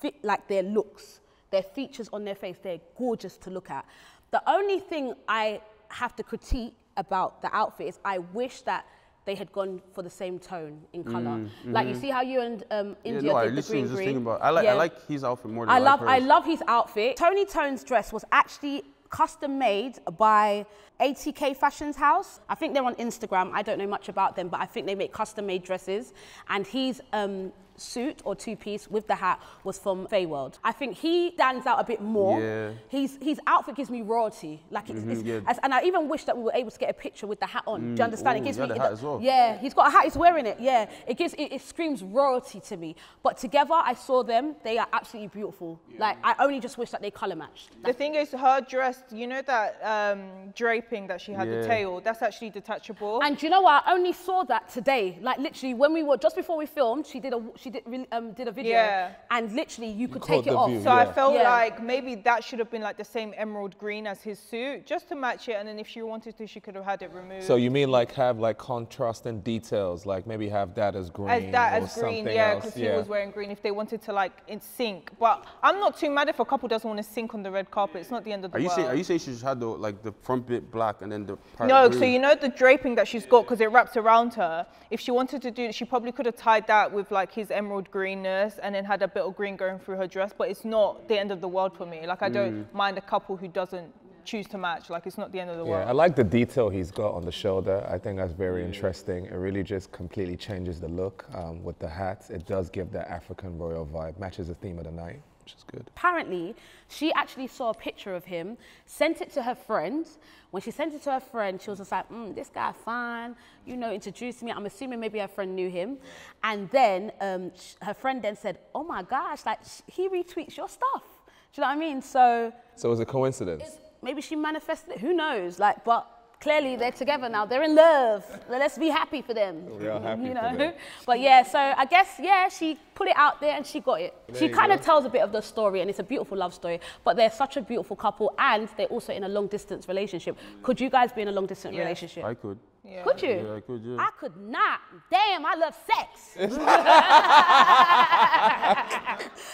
Speaker 1: fit, like their looks, their features on their face. They're gorgeous to look at. The only thing I have to critique about the outfit is I wish that they had gone for the same tone in color. Like you see how you and um,
Speaker 4: Mm, yeah,
Speaker 1: India
Speaker 4: no, I
Speaker 1: did the
Speaker 4: literally
Speaker 1: green
Speaker 4: was just
Speaker 1: green.
Speaker 4: thinking about. I like
Speaker 1: Yeah.
Speaker 4: I like his outfit more than
Speaker 1: I
Speaker 4: I,
Speaker 1: love
Speaker 4: like
Speaker 1: I love his outfit. Tony Tone's dress was actually custom made by ATK Fashions House. I think they're on Instagram. I don't know much about them, but I think they make custom made dresses. And he's um, suit or two piece with the hat was from Feyworld. I think he stands out a bit more.
Speaker 4: Yeah.
Speaker 1: His his outfit gives me royalty. Like it's, it's
Speaker 4: yeah.
Speaker 1: as, and I even wish that we were able to get a picture with the hat on. Do you understand?
Speaker 4: ooh,
Speaker 1: it gives
Speaker 4: you
Speaker 1: me
Speaker 4: got the hat as well.
Speaker 1: yeah, he's got a hat. He's wearing it. Yeah, it gives it, it screams royalty to me. But together, I saw them. They are absolutely beautiful. Like I only just wish that they color matched.
Speaker 3: The thing is, her dress, you know that um, draping that she had, the tail, that's actually detachable.
Speaker 1: And do you know what? I only saw that today. Like literally, when we were just before we filmed, she did a she did re- um, did a video,
Speaker 3: Yeah.
Speaker 1: and literally you could take it off.
Speaker 2: view,
Speaker 3: so I felt
Speaker 1: Yeah.
Speaker 3: like maybe that should have been like the same emerald green as his suit, just to match it. And then if she wanted to, she could have had it removed.
Speaker 2: So you mean like have like contrasting details, like maybe have that as green
Speaker 3: as that
Speaker 2: or
Speaker 3: as green, yeah,
Speaker 2: else,
Speaker 3: because he was wearing green. If they wanted to like in sync, but I'm not too mad if a couple doesn't want to sync on the red carpet. It's not the end of the
Speaker 4: Are you
Speaker 3: world.
Speaker 4: saying Are you saying she just had the like the front bit black and then the part
Speaker 3: No,
Speaker 4: green?
Speaker 3: so you know the draping that she's got because it wraps around her. If she wanted to do, she probably could have tied that with like his emerald greenness and then had a bit of green going through her dress, but it's not the end of the world for me. Like I don't
Speaker 2: Mm.
Speaker 3: mind a couple who doesn't choose to match. Like it's not the end of the
Speaker 2: Yeah,
Speaker 3: world.
Speaker 2: I like the detail he's got on the shoulder. I think that's very interesting. It really just completely changes the look um, with the hat. It does give that African royal vibe. Matches the theme of the night, which is good.
Speaker 1: apparently she actually saw a picture of him, sent it to her friend. When she sent it to her friend, she was just like, mm, this guy fine, you know, introduced me. I'm assuming maybe her friend knew him. And then um, sh- her friend then said, oh my gosh, like sh- he retweets your stuff. Do you know what I mean? So
Speaker 2: So it was a coincidence.
Speaker 1: maybe she manifested it, who knows? Like, but clearly they're together now, they're in love. Let's be happy for them.
Speaker 2: We are happy
Speaker 1: you
Speaker 2: for
Speaker 1: know?
Speaker 2: them.
Speaker 1: But yeah, so I guess, yeah, she put it out there and she got it. she kind of tells a bit of the story and it's a beautiful love story, but they're such a beautiful couple and they're also in a long distance relationship. Could you guys be in a long distance
Speaker 3: Yes.
Speaker 1: relationship?
Speaker 4: I could. Yeah.
Speaker 1: Could you?
Speaker 4: Yeah, I could, yeah.
Speaker 1: I could not. Damn, I love sex.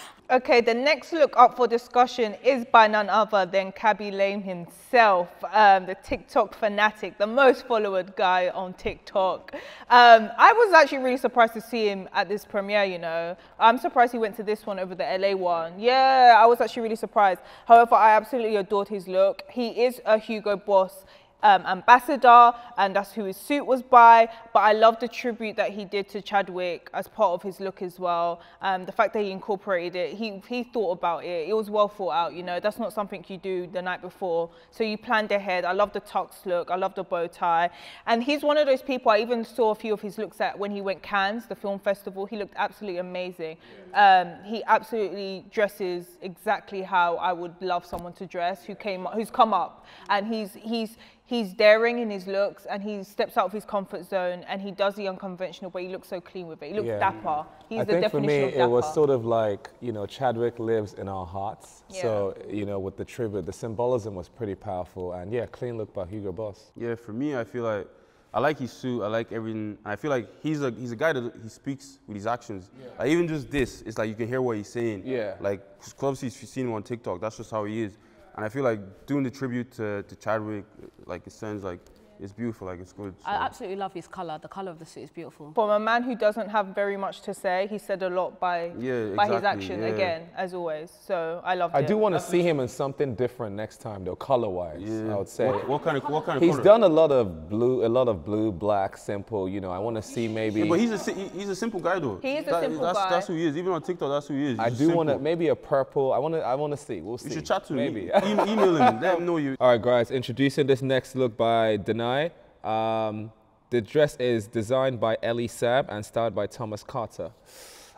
Speaker 3: Okay, the next look up for discussion is by none other than Khaby Lame himself, um, the TikTok fanatic, the most followed guy on TikTok. Um, I was actually really surprised to see him at this premiere, you know. I'm surprised he went to this one over the LA one. Yeah, I was actually really surprised. However, I absolutely adored his look. He is a Hugo Boss um, ambassador, and that's who his suit was by. But I love the tribute that he did to Chadwick as part of his look as well. Um, the fact that he incorporated it, he, he thought about it. It was well thought out, you know. That's not something you do the night before. So you planned ahead. I love the tux look. I love the bow tie. And he's one of those people, I even saw a few of his looks at when he went Cannes, the film festival. He looked absolutely amazing. Um, he absolutely dresses exactly how I would love someone to dress who came, up, who's come up. And he's, he's, he's daring in his looks and he steps out of his comfort zone and he does the unconventional, but he looks so clean with it. He looks
Speaker 2: Yeah.
Speaker 3: dapper. He's
Speaker 2: I
Speaker 3: the
Speaker 2: think for me,
Speaker 3: of dapper.
Speaker 2: it was sort of like, you know, Chadwick lives in our hearts.
Speaker 3: Yeah.
Speaker 2: So, you know, with the tribute, the symbolism was pretty powerful. And yeah, clean look by Hugo Boss.
Speaker 4: Yeah, for me, I feel like I like his suit. I like everything. And I feel like he's a he's a guy that he speaks with his actions. Like even just this, it's like you can hear what he's saying.
Speaker 2: Yeah.
Speaker 4: Like if you've seen him on TikTok, that's just how he is. And I feel like doing the tribute to, to Chadwick, like it sounds like it's beautiful. Like it's good.
Speaker 1: I absolutely love his color. The color of the suit is beautiful.
Speaker 3: From a man who doesn't have very much to say, he said a lot by,
Speaker 4: Yeah,
Speaker 3: by his action,
Speaker 4: yeah.
Speaker 3: again, as always. So I loved
Speaker 2: I
Speaker 3: it.
Speaker 2: do want to see him in something different next time, though, color wise,
Speaker 4: Yeah.
Speaker 2: I would say.
Speaker 4: What, what kind of what kind of
Speaker 2: He's
Speaker 4: color?
Speaker 2: done a lot of blue, a lot of blue, black, simple. You know, I want to see maybe.
Speaker 4: Yeah, but he's a he's a simple guy though.
Speaker 3: He is a simple
Speaker 4: that's,
Speaker 3: guy.
Speaker 4: That's who he is. Even on TikTok, that's who he is. He's
Speaker 2: I do want to maybe a purple. I want to. I want to see. We'll see.
Speaker 4: You should chat to
Speaker 2: maybe.
Speaker 4: him. E- email him. Let him know you.
Speaker 2: All right, guys. Introducing this next look by Danai. Um, the dress is designed by Elie Saab and styled by Thomas Carter.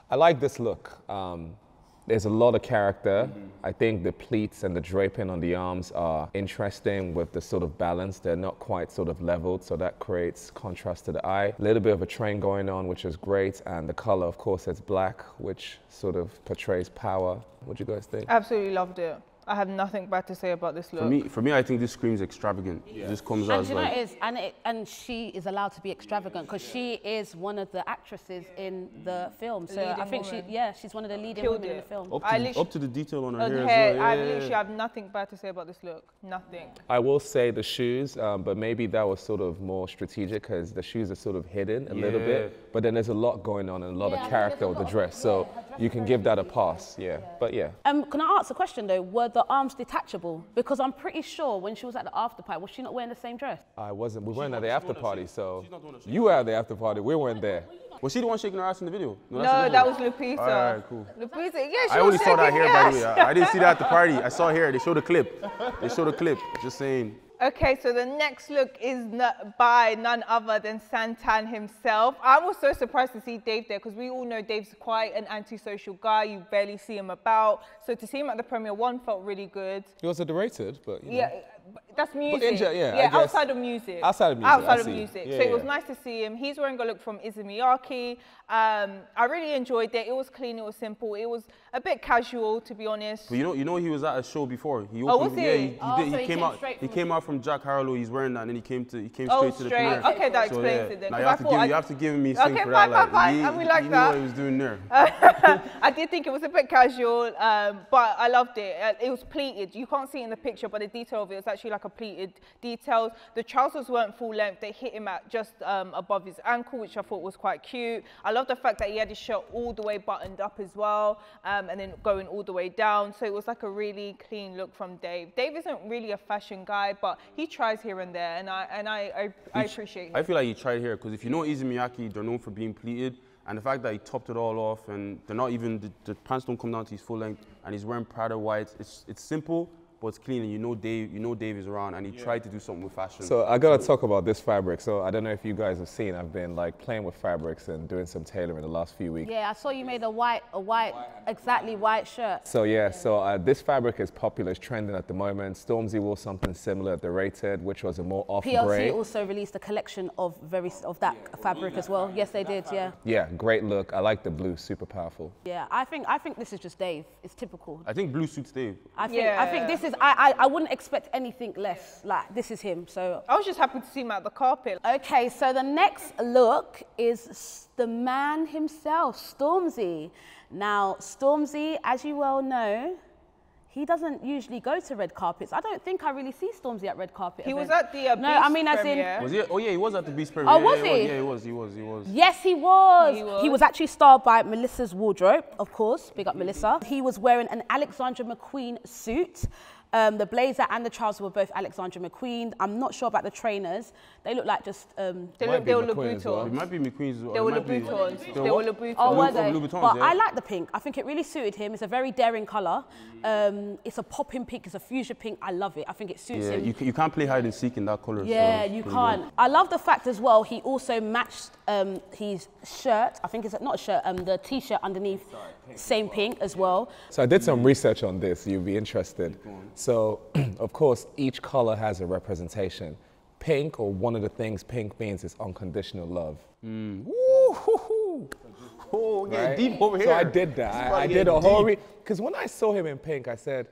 Speaker 2: I like this look. Um, there's a lot of character. I think the pleats and the draping on the arms are interesting with the sort of balance. They're not quite sort of leveled, so that creates contrast to the eye. A little bit of a train going on, which is great. And the color, of course, is black, which sort of portrays power. What do you guys think?
Speaker 3: Absolutely loved it. I have nothing bad to say about this look.
Speaker 4: For me, for me, I think this screams extravagant. It just comes out
Speaker 1: And
Speaker 4: as
Speaker 1: you know
Speaker 4: like.
Speaker 1: it is, and it, and she is allowed to be extravagant because she is one of the actresses in the film. So I think
Speaker 3: woman.
Speaker 1: she, yeah, she's one of the leading
Speaker 3: Killed
Speaker 1: women in the film.
Speaker 4: Up to, the, up to the detail on her
Speaker 3: On
Speaker 4: hair.
Speaker 3: hair,
Speaker 4: as well.
Speaker 3: I
Speaker 4: yeah, yeah,
Speaker 3: literally
Speaker 4: yeah.
Speaker 3: have nothing bad to say about this look. Nothing.
Speaker 2: I will say the shoes, um, but maybe that was sort of more strategic because the shoes are sort of hidden a little bit. But then there's a lot going on and a lot
Speaker 1: Yeah,
Speaker 2: of character with the
Speaker 1: lot of-
Speaker 2: dress, so
Speaker 1: yeah, dress
Speaker 2: you can give that a
Speaker 1: unique.
Speaker 2: pass. Yeah, but yeah.
Speaker 1: Um, can I ask a question though? Were the arms detachable? Because I'm pretty sure when she was at the after party, was she not wearing the same dress?
Speaker 2: I wasn't. We weren't at the after party, so
Speaker 4: she's not the one that
Speaker 2: you were at the after party. We weren't there.
Speaker 4: Was she the one shaking her ass in the video?
Speaker 3: No,
Speaker 4: that's
Speaker 3: that was. Lupita.
Speaker 4: All right, cool.
Speaker 3: Lupita, yeah, she
Speaker 4: I
Speaker 3: was
Speaker 4: only saw that
Speaker 3: shaking
Speaker 4: hair, by the way. I, I didn't see that at the party. I saw hair. They showed a clip. They showed a clip. Just saying.
Speaker 3: Okay, so the next look is by none other than Santan himself. I was so surprised to see Dave there because we all know Dave's quite an antisocial guy. You barely see him about. So to see him at the premiere one felt really good.
Speaker 2: He was underrated, but you know.
Speaker 3: Yeah, that's music.
Speaker 2: ge- yeah,
Speaker 3: yeah, outside of music.
Speaker 2: Outside of music,
Speaker 3: Outside
Speaker 2: I
Speaker 3: of
Speaker 2: see.
Speaker 3: music.
Speaker 2: Yeah,
Speaker 3: so it was nice to see him. He's wearing a look from Issey Miyake. Um, I really enjoyed it. It was clean. It was simple. It was a bit casual, to be honest.
Speaker 4: But you know, you know, he was at a show before. He
Speaker 3: Oh,
Speaker 4: opened,
Speaker 3: was
Speaker 4: Yeah,
Speaker 3: he?
Speaker 4: he,
Speaker 1: Oh,
Speaker 4: did,
Speaker 1: so
Speaker 4: he
Speaker 1: he
Speaker 4: came
Speaker 1: came
Speaker 4: out. He
Speaker 1: from-
Speaker 4: came out from Jack Harlow. He's wearing that, and then he came to he came
Speaker 3: Oh,
Speaker 4: straight to the
Speaker 3: straight.
Speaker 4: premiere.
Speaker 3: Okay, that
Speaker 4: So,
Speaker 3: explains
Speaker 4: yeah.
Speaker 3: it then,
Speaker 4: Now you
Speaker 3: I
Speaker 4: have to give
Speaker 3: I-
Speaker 4: you have to give me
Speaker 3: Okay,
Speaker 4: something for
Speaker 3: fine,
Speaker 4: that.
Speaker 3: fine, fine.
Speaker 4: He,
Speaker 3: And we like
Speaker 4: he
Speaker 3: that.
Speaker 4: what he was doing there.
Speaker 3: I did think it was a bit casual, um, but I loved it. Uh, It was pleated. You can't see it in the picture, but the detail of it was actually like like a pleated details. The trousers weren't full length. They hit him at just um, above his ankle, which I thought was quite cute. I love the fact that he had his shirt all the way buttoned up as well, um, and then going all the way down. So it was like a really clean look from Dave. Dave isn't really a fashion guy, but he tries here and there, and I and I I, I appreciate him.
Speaker 4: I feel like he tried here because if you know Issey Miyake, they're known for being pleated. And the fact that he topped it all off and they're not even, the, the pants don't come down to his full length and he's wearing Prada whites. It's, it's simple, but it's clean and you know Dave, you know Dave is around and he tried to do something with fashion.
Speaker 2: So I gotta talk about this fabric. So I don't know if you guys have seen. I've been like playing with fabrics and doing some tailoring the last few weeks.
Speaker 1: Yeah, I saw you made a white, a white, exactly white shirt.
Speaker 2: So yeah, so uh, this fabric is popular, it's trending at the moment. Stormzy wore something similar at the Rated, which was a more off
Speaker 1: PLC
Speaker 2: gray.
Speaker 1: also released a collection of very of that fabric as well. Yes, they did. Yeah,
Speaker 2: Yeah, great look. I like the blue, super powerful.
Speaker 1: yeah. I think I think this is just Dave. It's typical.
Speaker 4: I think blue suits Dave.
Speaker 1: I think I think this is I, I I wouldn't expect anything less. Like this is him. So
Speaker 3: I was just happy to see him at the carpet.
Speaker 1: okay, so the next look is the man himself, Stormzy. Now Stormzy, as you well know. He doesn't usually go to red carpets. I don't think I really see Stormzy at red carpet.
Speaker 3: He was at the uh,
Speaker 1: no. I mean, as in.
Speaker 4: Was he? Oh yeah, he was at the Beast Premiere.
Speaker 1: Oh,
Speaker 4: yeah,
Speaker 1: was
Speaker 4: yeah,
Speaker 1: he?
Speaker 4: Yeah, he was. He was. He was.
Speaker 1: Yes, he was.
Speaker 3: He
Speaker 1: He
Speaker 3: was.
Speaker 1: was actually starred by Melissa's wardrobe, of course. Big up Melissa. He was wearing an Alexander McQueen suit. Um, the blazer and the trousers were both Alexander McQueen. I'm not sure about the trainers. They look like just. Um,
Speaker 3: They
Speaker 2: Might
Speaker 3: look,
Speaker 2: be
Speaker 3: they were
Speaker 2: McQueen as well.
Speaker 4: It might be McQueen's.
Speaker 3: They were Louboutins. They were Louboutins.
Speaker 1: oh, were they?
Speaker 4: Louboutins,
Speaker 1: but
Speaker 4: yeah.
Speaker 1: I like the pink. I think it really suited him. It's a very daring color. Um, it's a popping pink. It's a fuchsia pink. I love it. I think it suits
Speaker 4: Yeah,
Speaker 1: him.
Speaker 4: you, you can't play hide and seek in that color.
Speaker 1: Yeah,
Speaker 4: so
Speaker 1: you can't.
Speaker 4: good.
Speaker 1: I love the fact as well. He also matched um, his shirt. I think it's not a shirt. Um, the t-shirt underneath, same pink as well.
Speaker 2: So I did some research on this. You'll be interested. So, of course, each color has a representation. Pink, or one of the things pink means, is unconditional love.
Speaker 4: Oh, yeah,
Speaker 2: right?
Speaker 4: deep over here.
Speaker 2: So I did that. I, I did
Speaker 4: get
Speaker 2: a whole
Speaker 4: deep.
Speaker 2: because when I saw him in pink, I said,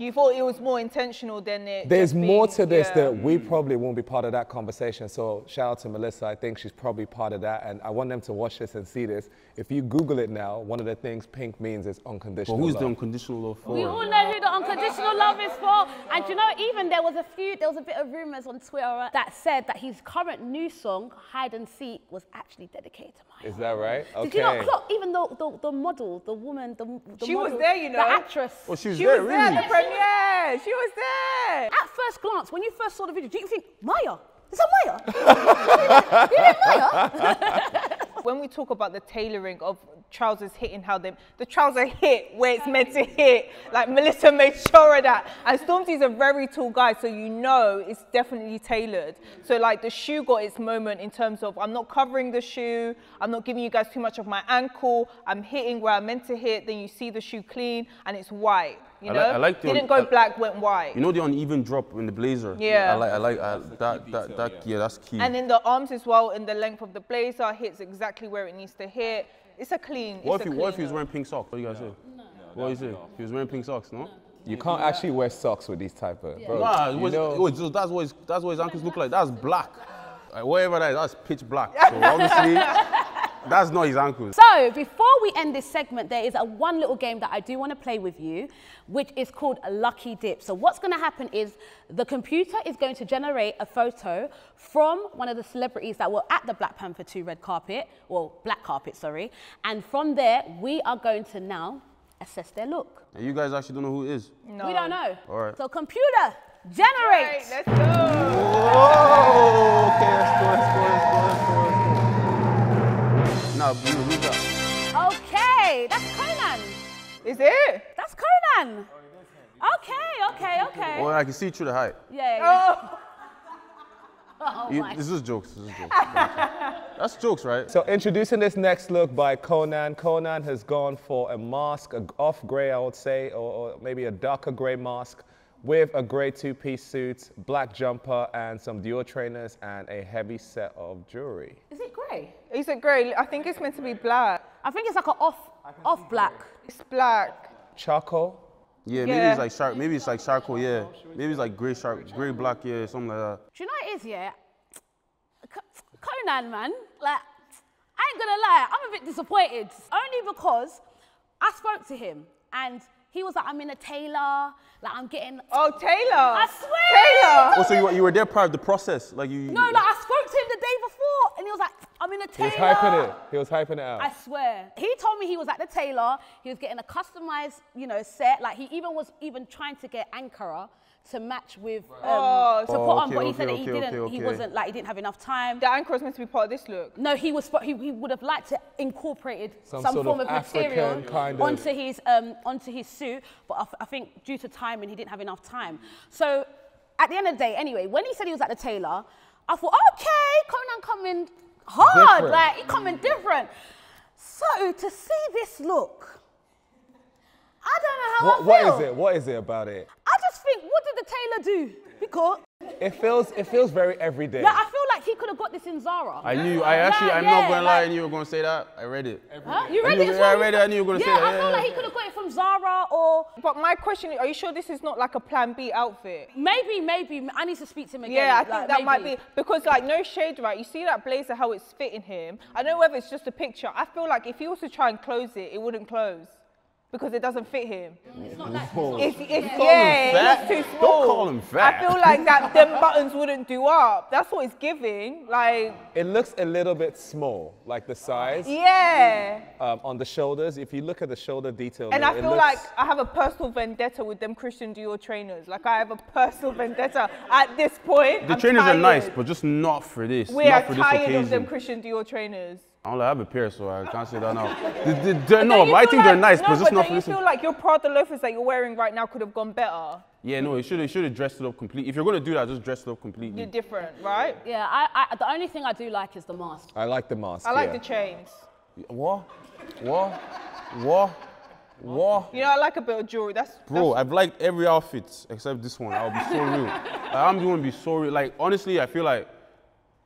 Speaker 3: You thought it was more intentional than it.
Speaker 2: "There's
Speaker 3: just
Speaker 2: more
Speaker 3: being-
Speaker 2: to this
Speaker 3: yeah.
Speaker 2: that we mm. probably won't be part of that conversation." So shout out to Melissa. I think she's probably part of that, and I want them to watch this and see this. If you Google it now, one of the things pink means is
Speaker 4: But
Speaker 2: unconditional
Speaker 4: who's
Speaker 2: love.
Speaker 4: the unconditional love for?
Speaker 1: We all know who the unconditional love is for. And you know, even there was a few, there was a bit of rumors on Twitter that said that his current new song, Hide and Seek, was actually dedicated to Maya.
Speaker 2: Is that right? Okay.
Speaker 1: Did you not clock even the, the, the model, the woman, the, the
Speaker 3: She was there, you know.
Speaker 1: The actress.
Speaker 4: Oh, she was
Speaker 3: She
Speaker 4: there,
Speaker 3: was there at the premiere. She was there.
Speaker 1: At first glance, when you first saw the video, did you think, Maya? Is that Maya? you didn't Maya?
Speaker 3: When we talk about the tailoring of trousers hitting how they, the trouser hit where it's meant to hit. Like Melissa made sure of that. And Stormzy's a very tall guy, so you know it's definitely tailored. So like the shoe got its moment in terms of I'm not covering the shoe, I'm not giving you guys too much of my ankle, I'm hitting where I'm meant to hit, then you see the shoe clean and it's white. You
Speaker 4: I
Speaker 3: know?
Speaker 4: like- I like the-
Speaker 3: Didn't go
Speaker 4: I-
Speaker 3: black, went white.
Speaker 4: You know the uneven drop in the blazer.
Speaker 3: Yeah.
Speaker 4: I like. I like uh, I, that. That. That. Yeah, that's key.
Speaker 3: And then the arms as well, in the length of the blazer, hits exactly where it needs to hit. It's a clean.
Speaker 4: what if
Speaker 3: a
Speaker 4: he, what if he was wearing pink socks? What do you guys say? No. What do you say? He was wearing pink socks, no?
Speaker 2: You can't actually wear socks with these type of. Bro,
Speaker 4: Nah, it was,
Speaker 2: know-
Speaker 4: it was that's what his, that's what his ankles look like. That's black. Like, whatever that is, that's pitch black. So obviously, that's not his ankles.
Speaker 1: So before we end this segment, there is a one little game that I do want to play with you, which is called Lucky Dip. So what's going to happen is the computer is going to generate a photo from one of the celebrities that were at the Black Panther 2 red carpet, or black carpet, sorry. And from there, we are going to now assess their look.
Speaker 4: And you guys actually don't know who it is.
Speaker 3: No.
Speaker 1: We don't know.
Speaker 4: All right.
Speaker 1: So computer, generate.
Speaker 3: Right, let's go.
Speaker 4: Oh, okay, let's go, let's go, let's go, let's go, let's blue, who's?
Speaker 1: Okay, that's Konan.
Speaker 3: Is it?
Speaker 1: That's Konan. Okay, okay, okay.
Speaker 4: Well, I can see through the height.
Speaker 1: Yeah, yeah.
Speaker 3: Oh,
Speaker 1: Oh
Speaker 4: You-
Speaker 1: my
Speaker 4: this is jokes. This is jokes. That's jokes, right?
Speaker 2: So introducing this next look by Konan. Konan has gone for a mask, a off gray, I would say, or, or maybe a darker gray mask with a gray two-piece suit, black jumper, and some Dior trainers, and a heavy set of jewelry.
Speaker 1: Is it grey?
Speaker 3: is it grey? I think it's meant to be black.
Speaker 1: I think it's like an off, off black.
Speaker 3: It's black.
Speaker 2: Charcoal.
Speaker 4: Yeah, maybe
Speaker 3: Yeah.
Speaker 4: it's like shark. Maybe it's like charcoal. Yeah, maybe it's like gray shark, gray black. Yeah, something like that.
Speaker 1: Do you know what it is, yeah? Konan, man. Like, I ain't gonna lie, I'm a bit disappointed. Only because I spoke to him and he was like, I'm in a tailor, like I'm getting.
Speaker 3: Oh, Taylor.
Speaker 1: I swear.
Speaker 3: Taylor.
Speaker 4: Oh, so you, were- you were there part of the process, like you.
Speaker 1: No, like I spoke to him the day before, and he was like, I'm in a
Speaker 2: He
Speaker 1: tailor.
Speaker 2: was hyping it. He was hyping it out.
Speaker 1: I swear. He told me he was at the tailor. He was getting a customized, you know, set. Like he even was even trying to get Ankara to match with um,
Speaker 3: Oh.
Speaker 1: to put
Speaker 4: Oh,
Speaker 1: on,
Speaker 4: okay,
Speaker 1: but he
Speaker 4: okay,
Speaker 1: said that he
Speaker 4: okay,
Speaker 1: didn't.
Speaker 4: okay,
Speaker 1: He wasn't like he didn't have enough time.
Speaker 3: The Ankara was meant to be part of this look.
Speaker 1: No, he was. He, he would have liked to incorporated
Speaker 2: Some
Speaker 1: some,
Speaker 2: sort
Speaker 1: form
Speaker 2: of
Speaker 1: of, material
Speaker 2: kind of-
Speaker 1: onto his um, onto his suit, but I think due to timing, he didn't have enough time. So at the end of the day, anyway, when he said he was at the tailor, I thought, okay, Konan coming hard,
Speaker 2: Different.
Speaker 1: like he coming different. So to see this look, I don't know how
Speaker 2: what,
Speaker 1: I
Speaker 2: what
Speaker 1: feel.
Speaker 2: is it? What is it about it?
Speaker 1: I just think, what did the tailor do? Because
Speaker 2: It feels it feels very everyday.
Speaker 1: like, I feel like he could have got this in Zara.
Speaker 4: I knew. I actually.
Speaker 1: Yeah,
Speaker 4: I'm
Speaker 1: yeah,
Speaker 4: not gonna lie. I knew you were gonna say that. I read it.
Speaker 1: Huh? You
Speaker 4: I
Speaker 1: read
Speaker 4: knew-
Speaker 1: it as
Speaker 4: yeah,
Speaker 1: well?
Speaker 4: I read it, I knew you were gonna
Speaker 1: yeah,
Speaker 4: say that,
Speaker 1: I
Speaker 4: yeah,
Speaker 1: feel like
Speaker 4: yeah.
Speaker 1: he could have got it from Zara or
Speaker 3: But my question is, are you sure this is not like a plan B outfit?
Speaker 1: maybe, maybe. I need to speak to him again.
Speaker 3: Yeah, I think
Speaker 1: like,
Speaker 3: that might be because like no shade, right? You see that blazer how it's fitting him. I don't know whether it's just a picture. I feel like if he was to try and close it, it wouldn't close because it doesn't fit him.
Speaker 1: It's not that.
Speaker 3: It's, it's
Speaker 4: call him
Speaker 3: yeah, it's too
Speaker 4: Don't call him fat.
Speaker 3: I feel like that them buttons wouldn't do up. That's what it's giving. Like
Speaker 2: It looks a little bit small, like the size
Speaker 3: yeah.
Speaker 2: um, on the shoulders. If you look at the shoulder detail,
Speaker 3: And
Speaker 2: there,
Speaker 3: I feel
Speaker 2: looks-
Speaker 3: like I have a personal vendetta with them Christian Dior trainers. Like I have a personal vendetta at this point.
Speaker 4: The
Speaker 3: I'm
Speaker 4: trainers are nice, but just not for this.
Speaker 3: we
Speaker 4: not
Speaker 3: are
Speaker 4: for this
Speaker 3: tired
Speaker 4: occasion.
Speaker 3: of them Christian Dior trainers.
Speaker 4: I only have a pair, so I can't say that now. They- they- they're- no, but I
Speaker 3: feel
Speaker 4: think they're nice,
Speaker 3: no,
Speaker 4: but just not
Speaker 3: don't
Speaker 4: for
Speaker 3: you
Speaker 4: this.
Speaker 3: feel like your Prada loafers that you're wearing right now could have gone better?
Speaker 4: Yeah, no, you should have should have dressed it up completely. If you're gonna do that, just dress it up completely.
Speaker 3: You're different, right?
Speaker 1: Yeah, I, I, the only thing I do like is the mask.
Speaker 2: I like the mask.
Speaker 3: I like
Speaker 2: yeah.
Speaker 3: the chains.
Speaker 4: What? What? What? What?
Speaker 3: You know, I like a bit of jewelry. That's
Speaker 4: Bro, I've liked every outfit except this one. I'll be so real. Like, I'm going to be so real. Like, honestly, I feel like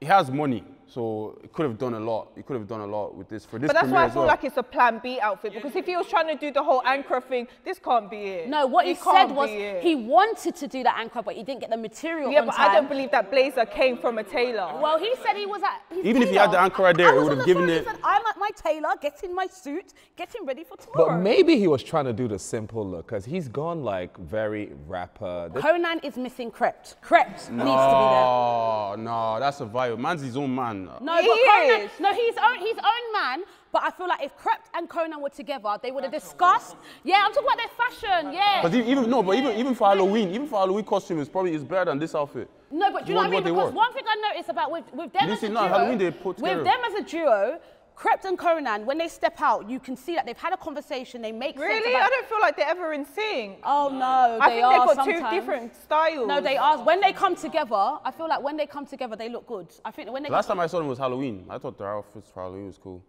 Speaker 4: he has money, so he could have done a lot. He could have done a lot with this for this
Speaker 3: But that's why I feel
Speaker 4: well.
Speaker 3: like it's a plan B outfit because if he was trying to do the whole Ankara thing, this can't be it.
Speaker 1: No, what he said was
Speaker 3: it.
Speaker 1: he wanted to do the Ankara, but he didn't get the material
Speaker 3: Yeah,
Speaker 1: on
Speaker 3: but
Speaker 1: time.
Speaker 3: I don't believe that blazer came from a tailor.
Speaker 1: Well, he said he was at his
Speaker 4: Even if he had the Ankara right there,
Speaker 1: I
Speaker 4: it would have given it-
Speaker 1: said, I'm at my tailor, getting my suit, getting ready for tomorrow.
Speaker 2: But maybe he was trying to do the simple look because he's gone like very rapper. This-
Speaker 1: Konan is missing Krept. Krept needs to be there.
Speaker 4: Oh, no, that's a vibe. Man's his own man.
Speaker 1: No,
Speaker 3: He
Speaker 1: but Konan,
Speaker 3: is.
Speaker 1: no, he's own, he's own man. But I feel like if Krept and Konan were together, they would have discussed. Yeah, I'm talking about their fashion. Yeah.
Speaker 4: But even no, but even even for Halloween, even for Halloween costume, is probably is better than this outfit.
Speaker 1: No, but do you
Speaker 4: You
Speaker 1: know what I mean?
Speaker 4: they
Speaker 1: Because
Speaker 4: want.
Speaker 1: one thing I noticed about with, with them
Speaker 4: You
Speaker 1: as a
Speaker 4: no,
Speaker 1: duo,
Speaker 4: Halloween they put
Speaker 1: with them as a duo, Krept and Konan, when they step out, you can see that they've had a conversation. They make sense.
Speaker 3: really?
Speaker 1: about-
Speaker 3: I don't feel like they're ever in sync.
Speaker 1: Oh no,
Speaker 3: I
Speaker 1: they
Speaker 3: think
Speaker 1: are
Speaker 3: they've got
Speaker 1: sometimes.
Speaker 3: two different styles.
Speaker 1: No, they are. When they come together, I feel like when they come together, they look good. I think when they
Speaker 4: Last time I saw them was Halloween. I thought their outfits for Halloween was cool.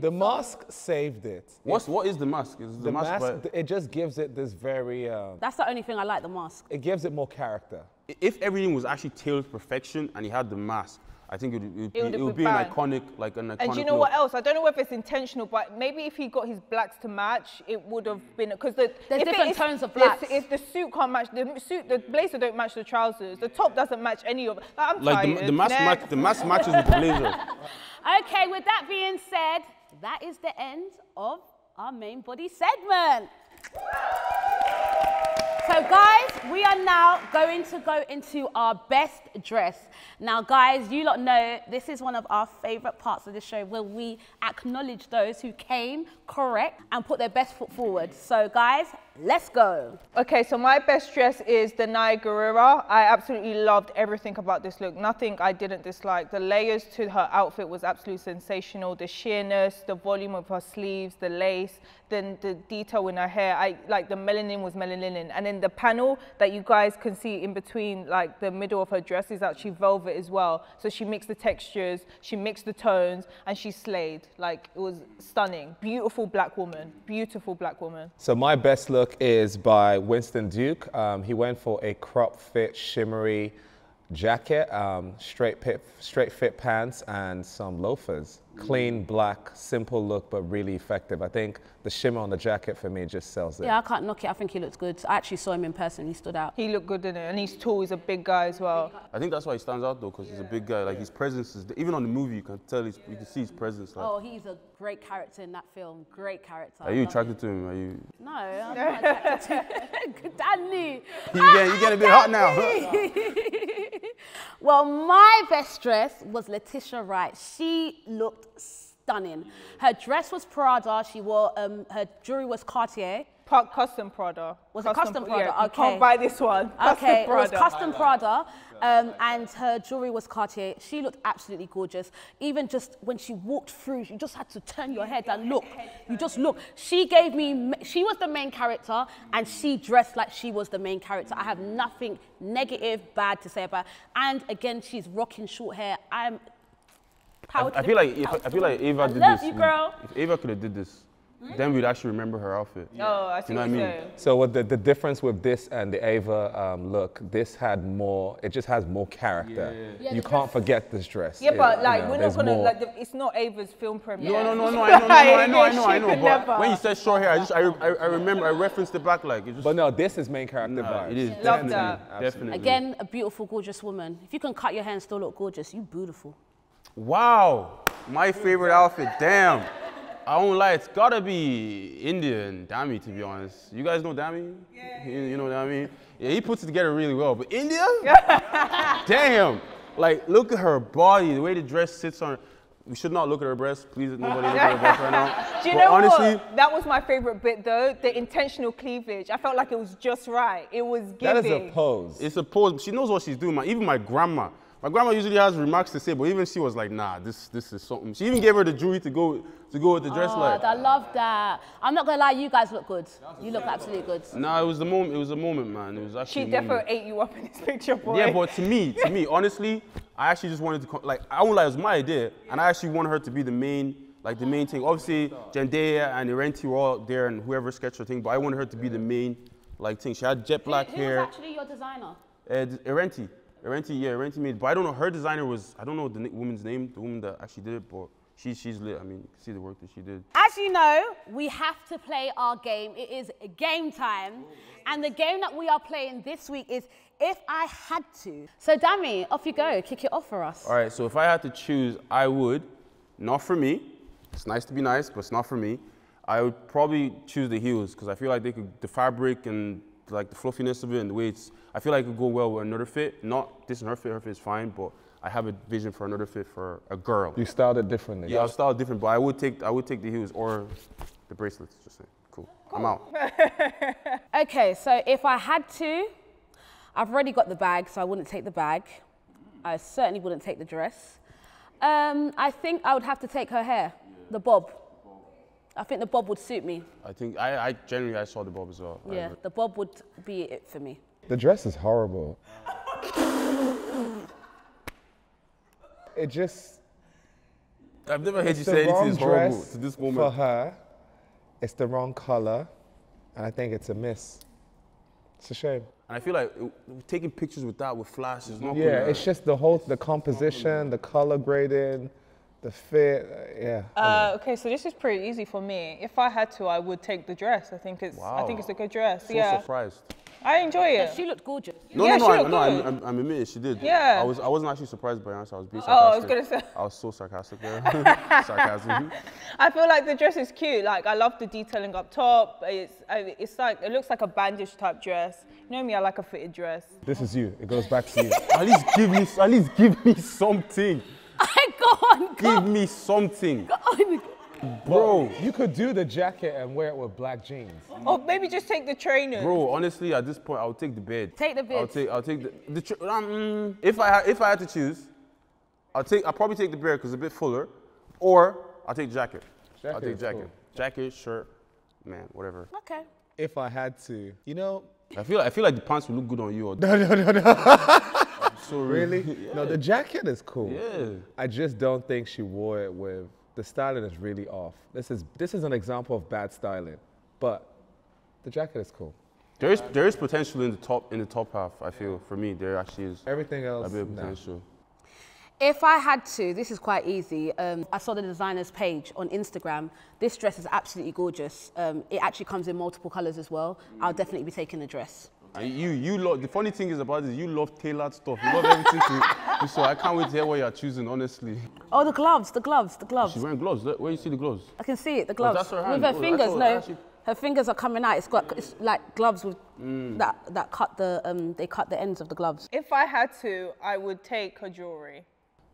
Speaker 2: The mask saved it.
Speaker 4: What's what is the mask? Is the,
Speaker 2: The
Speaker 4: mask?
Speaker 2: mask,
Speaker 4: by-
Speaker 2: it just gives it this very, uh,
Speaker 1: that's the only thing I like the mask.
Speaker 2: it gives it more character.
Speaker 4: if everything was actually tailored to perfection and he had the mask, I think it would, it would,
Speaker 3: It
Speaker 4: be,
Speaker 3: would
Speaker 4: it
Speaker 3: have
Speaker 4: would be an iconic, like an iconic.
Speaker 3: And do you know
Speaker 4: look.
Speaker 3: what else? I don't know whether it's intentional, but maybe if he got his blacks to match, it would have been because the
Speaker 1: There's
Speaker 3: if it
Speaker 1: different tones of
Speaker 3: there's-
Speaker 1: blacks.
Speaker 3: If the suit can't match the suit, the blazer don't match the trousers. The top doesn't match any of it. Like, I'm
Speaker 4: Like
Speaker 3: tired.
Speaker 4: the, the mask, match, the mask matches with the blazer.
Speaker 1: Okay, with that being said, that is the end of our main body segment. So, guys, we are now going to go into our best dress. Now, guys, you lot know this is one of our favorite parts of the show where we acknowledge those who came correct and put their best foot forward. So, guys, let's go.
Speaker 3: Okay, so my best dress is Danai Gurira. I absolutely loved everything about this look. Nothing I didn't dislike. The layers to her outfit was absolutely sensational. The sheerness, the volume of her sleeves, the lace, then the detail in her hair. I like the melanin was melanin, and then the panel that you guys can see in between, like the middle of her dress, is actually velvet as well. So she mixed the textures, she mixed the tones, and she slayed. Like it was stunning. Beautiful black woman. Beautiful black woman.
Speaker 2: So my best look is by Winston Duke. Um, he went for a crop fit, shimmery jacket, um, straight, fit, straight fit pants, and some loafers. Clean, black, simple look, but really effective. I think the shimmer on the jacket for me just sells it.
Speaker 1: Yeah, I can't knock it. I think he looks good. I actually saw him in person. He stood out.
Speaker 3: He looked good in it, and he's tall. He's a big guy as well.
Speaker 4: I think that's why he stands out though, because he's a big guy. Like his presence is even on the movie, you can tell he's, you can see his presence. Like,
Speaker 1: Oh, he's a great character in that film. Great character.
Speaker 4: are you attracted to him? Are you?
Speaker 1: No, I'm not attracted to Danny.
Speaker 4: You get you get a bit hot now.
Speaker 1: well, my best dress was Letitia Wright. She looked stunning. Her dress was Prada. She wore um, her jewelry was Cartier.
Speaker 3: Pa- custom Prada.
Speaker 1: Was it custom Prada?
Speaker 3: Yeah, you
Speaker 1: Okay.
Speaker 3: can't buy this one. Custom
Speaker 1: Okay, it was
Speaker 3: Prada.
Speaker 1: custom Prada, um, and her jewelry was Cartier. She looked absolutely gorgeous. Even just when she walked through, you just had to turn your head and look. You just look. She gave me. She was the main character, and she dressed like she was the main character. I have nothing negative, bad to say about. Her. And again, she's rocking short hair. I'm.
Speaker 4: I, I feel like if I feel like Ava
Speaker 1: I
Speaker 4: did
Speaker 1: love
Speaker 4: this.
Speaker 1: you, girl.
Speaker 4: If Ava could have did this, then we'd actually remember her outfit.
Speaker 3: Oh, I see
Speaker 4: You know
Speaker 3: what
Speaker 4: what I
Speaker 3: you're
Speaker 4: mean?
Speaker 3: saying.
Speaker 2: So what the, the difference with this and the Ava um, look, this had more, it just has more character.
Speaker 1: Yeah,
Speaker 2: you can't
Speaker 1: dress-
Speaker 2: forget this dress.
Speaker 3: Yeah,
Speaker 2: It-
Speaker 3: but
Speaker 2: you
Speaker 3: like
Speaker 2: know,
Speaker 3: we're not gonna
Speaker 2: more.
Speaker 3: like the, it's not Ava's film premiere.
Speaker 4: No, no, no, no, I know, no, no, I know, I know, I know. But
Speaker 3: never.
Speaker 4: when you said short hair, I just, I, I, I remember, I referenced it back like it just.
Speaker 2: But no, this is main character
Speaker 4: Nah,
Speaker 2: vibes.
Speaker 4: it is
Speaker 3: Love
Speaker 4: definitely,
Speaker 3: that.
Speaker 4: definitely.
Speaker 1: Again, a beautiful, gorgeous woman. If you can cut your hair and still look gorgeous, you beautiful.
Speaker 4: Wow, my favorite outfit. Damn. I won't lie, it's gotta be India and Dami to be honest. You guys know Dami? Yeah. You, you know what I mean? Yeah, he puts it together really well. But India? Damn. Like, look at her body, the way the dress sits on her. We should not look at her breasts. Please, nobody look at her breasts right now.
Speaker 3: Do you
Speaker 4: but
Speaker 3: know
Speaker 4: honestly,
Speaker 3: what? That was my favorite bit though, the intentional cleavage. I felt like it was just right. It was giving.
Speaker 2: That is a pose.
Speaker 4: It's a pose. She knows what she's doing. Man. Even my grandma. My grandma usually has remarks to say, but even she was like, nah, this this is something. She even gave her the jewelry to go to go with the dress.
Speaker 1: Oh,
Speaker 4: like,
Speaker 1: I love that. I'm not gonna lie, you guys look good. You look absolutely good.
Speaker 4: nah, it was the moment. It was a moment, man. It was actually.
Speaker 3: She definitely ate you up in this picture, boy.
Speaker 4: Yeah, but to me, to me, honestly, I actually just wanted to co- like I won't lie, it was my idea, and I actually wanted her to be the main, like the main thing. Obviously, Jandea and Irenti were all there, and whoever sketched her thing, but I wanted her to be the main, like thing. She had jet black
Speaker 1: Who
Speaker 4: hair.
Speaker 1: was actually your designer?
Speaker 4: Uh, Irenti, Irenti, yeah, Irenti made, but I don't know. Her designer was I don't know the woman's name, the woman that actually did it, but she she's lit. I mean, you can see the work that she did.
Speaker 1: As you know, we have to play our game. It is game time. And the game that we are playing this week is If I Had To. So, Dami, off you go. Kick it off for us.
Speaker 4: All right, so if I had to choose, I would, not for me. It's nice to be nice, but it's not for me. I would probably choose the heels because I feel like they could, the fabric and like the fluffiness of it and the way it's, I feel like it would go well with another fit. Not this and her fit, her fit is fine, but I have a vision for another fit for a girl.
Speaker 2: You styled it differently.
Speaker 4: Yeah, I styled style different, but I would take, I would take the heels or the bracelets. Just saying. Cool. I'm out.
Speaker 1: Okay, so if I had to, I've already got the bag, so I wouldn't take the bag. I certainly wouldn't take the dress. Um, I think I would have to take her hair, the bob. I think the bob would suit me.
Speaker 4: I think I, I generally I saw the bob as well.
Speaker 1: Yeah, the bob would be it for me.
Speaker 2: The dress is horrible. it just
Speaker 4: I've never heard you say anything
Speaker 2: wrong
Speaker 4: is horrible
Speaker 2: dress
Speaker 4: to this
Speaker 2: for her. It's the wrong color, and I think it's a miss. It's a shame.
Speaker 4: And I feel like it- taking pictures with that with flash is not.
Speaker 2: Yeah,
Speaker 4: gonna-
Speaker 2: it's just the whole the composition, the color grading, the fit. uh, yeah.
Speaker 3: Uh, okay, so this is pretty easy for me. If I had to, I would take the dress. I think it's. I think it's a good dress.
Speaker 4: so
Speaker 3: yeah,
Speaker 4: surprised.
Speaker 3: I enjoy it.
Speaker 1: She looked gorgeous.
Speaker 4: No,
Speaker 3: Yeah,
Speaker 4: no, no, I, no. I'm,
Speaker 3: good.
Speaker 4: I'm, I'm admitting she did.
Speaker 3: Yeah.
Speaker 4: I was, I wasn't actually surprised by your answer. I was being sarcastic.
Speaker 3: Oh, I was
Speaker 4: sarcastic.
Speaker 3: gonna say-
Speaker 4: I was so sarcastic there. Sarcasm.
Speaker 3: I feel like the dress is cute. Like I love the detailing up top. It's it's like it looks like a bandage type dress. You know me, I like a fitted dress.
Speaker 2: This is you. It goes back to you.
Speaker 4: at least give me, at least give me something.
Speaker 1: go on, go
Speaker 4: Give me something,
Speaker 1: on.
Speaker 4: bro.
Speaker 2: You could do the jacket and wear it with black jeans.
Speaker 3: Or maybe just take the trainers.
Speaker 4: Bro, honestly, at this point, I'll take the bed.
Speaker 1: Take the
Speaker 4: I'll take, I'll take the. the tr- um, if I had, if I had to choose, I'll take, I'll probably take the beard because it's a bit fuller, or I'll take jacket. I'll
Speaker 2: Jacket
Speaker 4: take jacket.
Speaker 2: cool.
Speaker 4: Jacket, shirt, man, whatever.
Speaker 1: Okay.
Speaker 2: If I had to, you know,
Speaker 4: I feel, I feel like the pants would look good on you. Or
Speaker 2: no, no, no, no.
Speaker 4: so
Speaker 2: Really? No, the jacket is cool.
Speaker 4: Yeah.
Speaker 2: I just don't think she wore it with the styling is really off. This is this is an example of bad styling, but the jacket is cool.
Speaker 4: There is, there is potential in the top, in the top half. I feel for me, there actually is
Speaker 2: Everything else,
Speaker 4: a
Speaker 2: else,
Speaker 4: bit of
Speaker 2: nah.
Speaker 4: potential.
Speaker 1: If I had to, this is quite easy. Um, I saw the designer's page on Instagram. This dress is absolutely gorgeous. Um, it actually comes in multiple colors as well. I'll definitely be taking the dress.
Speaker 4: And you, you love, the funny thing is about this, you love tailored stuff. You love everything to, so I can't wait to hear what you're choosing, honestly.
Speaker 1: Oh, the gloves, the gloves, the gloves.
Speaker 4: She's wearing gloves. Look, Where you see the gloves?
Speaker 1: I can see it, the gloves.
Speaker 4: that's her hand.
Speaker 1: With her
Speaker 4: Oh,
Speaker 1: fingers,
Speaker 4: thought-
Speaker 1: no.
Speaker 4: Actually-
Speaker 1: Her fingers are coming out. It's got it's like gloves with
Speaker 4: Mm.
Speaker 1: that that cut the um they cut the ends of the gloves.
Speaker 3: If I had to, I would take her jewelry.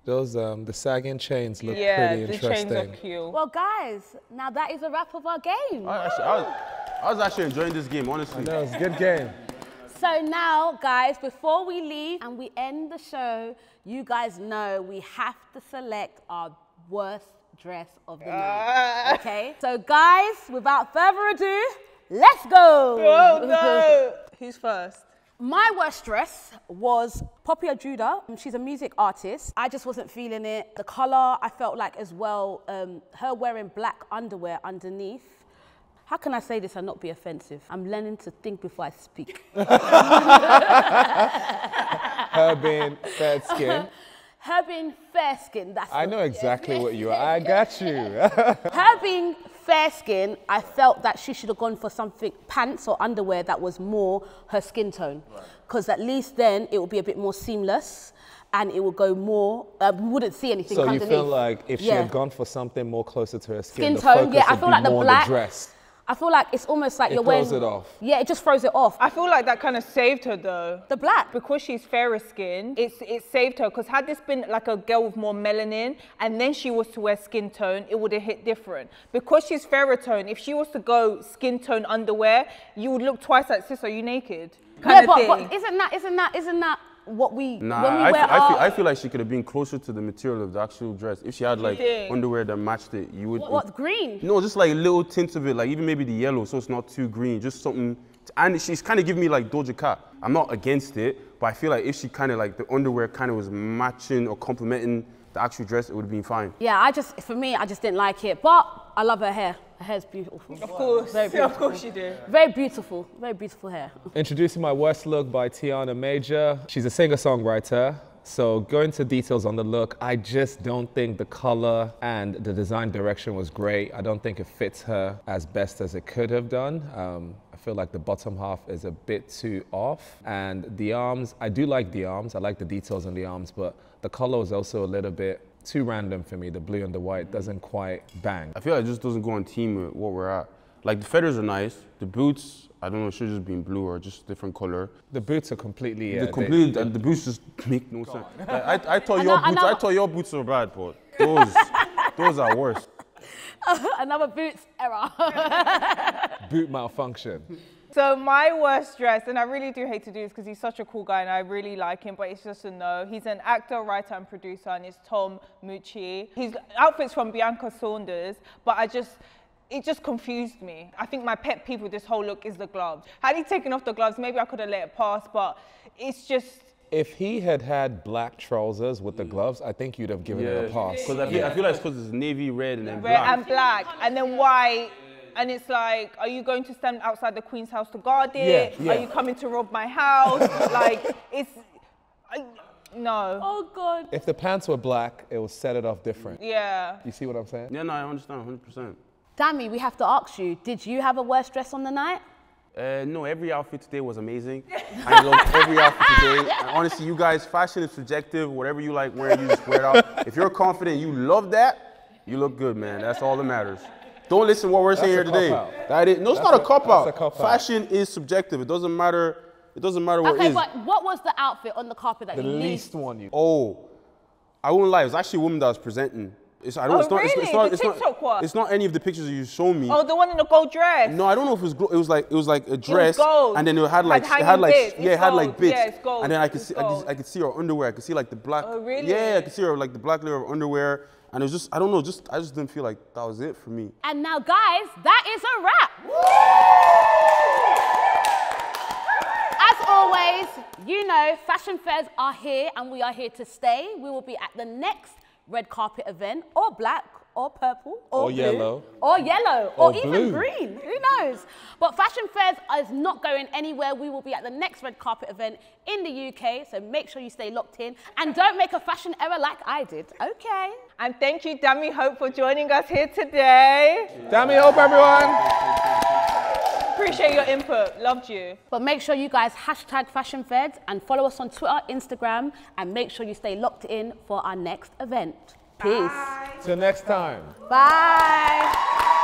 Speaker 2: Those um, the sagging chains look
Speaker 3: Yeah,
Speaker 2: pretty
Speaker 3: the
Speaker 2: interesting.
Speaker 3: chains are cute.
Speaker 1: Well, guys, now that is a wrap of our game.
Speaker 4: I, actually, I, was, I was actually enjoying this game, honestly.
Speaker 2: That was a good game.
Speaker 1: So now, guys, before we leave and we end the show, you guys know we have to select our worst dress of the night. Okay? So, guys, without further ado, let's go.
Speaker 3: Oh no! Who's first?
Speaker 1: My worst dress was Poppy Ajudha. She's a music artist. I just wasn't feeling it. The color, I felt like as well, um, her wearing black underwear underneath. How can I say this and not be offensive? I'm learning to think before I speak.
Speaker 2: Her being fair skin.
Speaker 1: Her being fair skinned, that's
Speaker 2: I know exactly what you are. I got you.
Speaker 1: Her being fair skin, I felt that she should have gone for something, pants or underwear that was more her skin tone. Because at least then it would be a bit more seamless and it would go more, uh, we wouldn't see anything
Speaker 2: so you feel like if she
Speaker 1: Yeah.
Speaker 2: had gone for something more closer to her skin,
Speaker 1: Skin
Speaker 2: the
Speaker 1: tone,
Speaker 2: focus
Speaker 1: yeah, I
Speaker 2: would
Speaker 1: feel
Speaker 2: be
Speaker 1: like the
Speaker 2: more on
Speaker 1: black.
Speaker 2: the dress.
Speaker 1: I feel like it's almost like
Speaker 2: It
Speaker 1: you're wearing.
Speaker 2: throws it off.
Speaker 1: Yeah, it just throws it off.
Speaker 3: I feel like that kind of saved her though.
Speaker 1: the black.
Speaker 3: Because she's fairer skinned, it's it saved her. Because had this been like a girl with more melanin, and then she was to wear skin tone, it would have hit different. Because she's fairer tone, if she was to go skin tone underwear, you would look twice like, sis, are you naked?
Speaker 1: Yeah,
Speaker 3: of
Speaker 1: but,
Speaker 3: thing.
Speaker 1: but isn't that isn't that isn't that what we
Speaker 4: Nah,
Speaker 1: when we
Speaker 4: I,
Speaker 1: wear
Speaker 4: feel, I,
Speaker 1: our
Speaker 4: feel, I feel like she could have been closer to the material of the actual dress. If she had like underwear that matched it, you would.
Speaker 1: what, what green?
Speaker 4: No, just like little tints of it, like even maybe the yellow, so it's not too green. Just something. And she's kind of giving me like Doja Cat. I'm not against it, but I feel like if she kind of like the underwear kind of was matching or complementing the actual dress, it would have been fine.
Speaker 1: Yeah, I just for me I just didn't like it, but I love her hair. Her hair's beautiful.
Speaker 3: of course,
Speaker 1: Very beautiful.
Speaker 3: of course you do.
Speaker 1: Very beautiful, very beautiful hair.
Speaker 2: Introducing my worst look by Tiana Major. She's a singer-songwriter. So going to details on the look, I just don't think the color and the design direction was great. I don't think it fits her as best as it could have done. Um, I feel like the bottom half is a bit too off. And the arms, I do like the arms. I like the details on the arms, but the color was also a little bit too random for me. The blue and the white doesn't quite bang.
Speaker 4: I feel like it just doesn't go on team with what we're at. Like the feathers are nice. The boots, I don't know, it should just been blue or just different color.
Speaker 2: The boots are completely, yeah,
Speaker 4: the uh,
Speaker 2: they-
Speaker 4: complete, the, the boots just make no sense. Like, I, I thought your
Speaker 1: know-
Speaker 4: boots,
Speaker 1: know.
Speaker 4: I thought your boots were bad, but those, those are worse.
Speaker 1: Another boots error.
Speaker 2: boot malfunction.
Speaker 3: So my worst dress, and I really do hate to do this because he's such a cool guy and I really like him, but it's just a no. He's an actor, writer, and producer, and it's Tom Moutchi. His outfit's from Bianca Saunders, but I just. It just confused me. I think my pet peeve with this whole look is the gloves. Had he taken off the gloves, maybe I could have let it pass, but it's just
Speaker 2: If he had had black trousers with the gloves, I think you'd have given it a pass.
Speaker 4: Because I feel, I feel like it's because it's navy red and then
Speaker 3: red
Speaker 4: black.
Speaker 3: and black, and then white. And it's like, are you going to stand outside the Queen's house to guard it?
Speaker 2: Yeah, yeah.
Speaker 3: Are you coming to rob my house? like, it's, I, no.
Speaker 1: oh God.
Speaker 2: If the pants were black, it would set it off different.
Speaker 3: Yeah.
Speaker 2: You see what I'm saying?
Speaker 4: yeah, no, I understand 100%.
Speaker 1: Dami, we have to ask you, did you have a worst dress on the night?
Speaker 4: Uh, no, every outfit today was amazing. I love every outfit today. And honestly, you guys, fashion is subjective. Whatever you like wearing, you just wear it out. If you're confident, you love that, you look good, man. That's all that matters. Don't listen to what we're saying here today.
Speaker 2: cop-out.
Speaker 4: That is, no, it's
Speaker 2: That's
Speaker 4: not a
Speaker 2: a-
Speaker 4: cop out.
Speaker 2: a cop-out.
Speaker 4: Fashion is subjective. It doesn't matter. It doesn't matter what it
Speaker 1: Okay, but what was the outfit on the carpet that
Speaker 2: The
Speaker 1: you
Speaker 2: least one you.
Speaker 4: Oh, I won't lie. It was actually a woman that was presenting. It's, I don't,
Speaker 3: Oh,
Speaker 4: it's not, it's, it's not,
Speaker 3: The
Speaker 4: it's, not,
Speaker 3: TikTok one?
Speaker 4: it's not any of the pictures you showed me.
Speaker 3: Oh, the one in the gold dress.
Speaker 4: No, I don't know if it was. Glo- it was like it was like a dress,
Speaker 3: gold.
Speaker 4: and then it had like
Speaker 3: Had
Speaker 4: it had like
Speaker 3: bits.
Speaker 4: yeah, it had like
Speaker 3: gold.
Speaker 4: bits.
Speaker 3: Yeah, it's gold.
Speaker 4: And then I could
Speaker 3: It's
Speaker 4: see I could. I could see her underwear. I could see like the black.
Speaker 3: Oh, really?
Speaker 4: Yeah, I could see her like the black layer of underwear, and it was just I don't know, just I just didn't feel like that was it for me.
Speaker 1: And now, guys, that is a wrap. As always, you know, fashion feds are here and we are here to stay. We will be at the next red carpet event or black or purple or,
Speaker 2: Or
Speaker 1: blue,
Speaker 2: yellow.
Speaker 1: or yellow or,
Speaker 2: Or
Speaker 1: even
Speaker 2: blue.
Speaker 1: green. Who knows? But Fashion Feds is not going anywhere. We will be at the next red carpet event in the UK, so make sure you stay locked in and don't make a fashion error like I did. Okay.
Speaker 3: And thank you, Dami Hope, for joining us here today.
Speaker 2: Dami Hope everyone.
Speaker 3: Appreciate your input. Loved you.
Speaker 1: But make sure you guys hashtag Fashion Feds and follow us on Twitter, Instagram, and make sure you stay locked in for our next event. Peace.
Speaker 2: Till next time.
Speaker 1: Bye.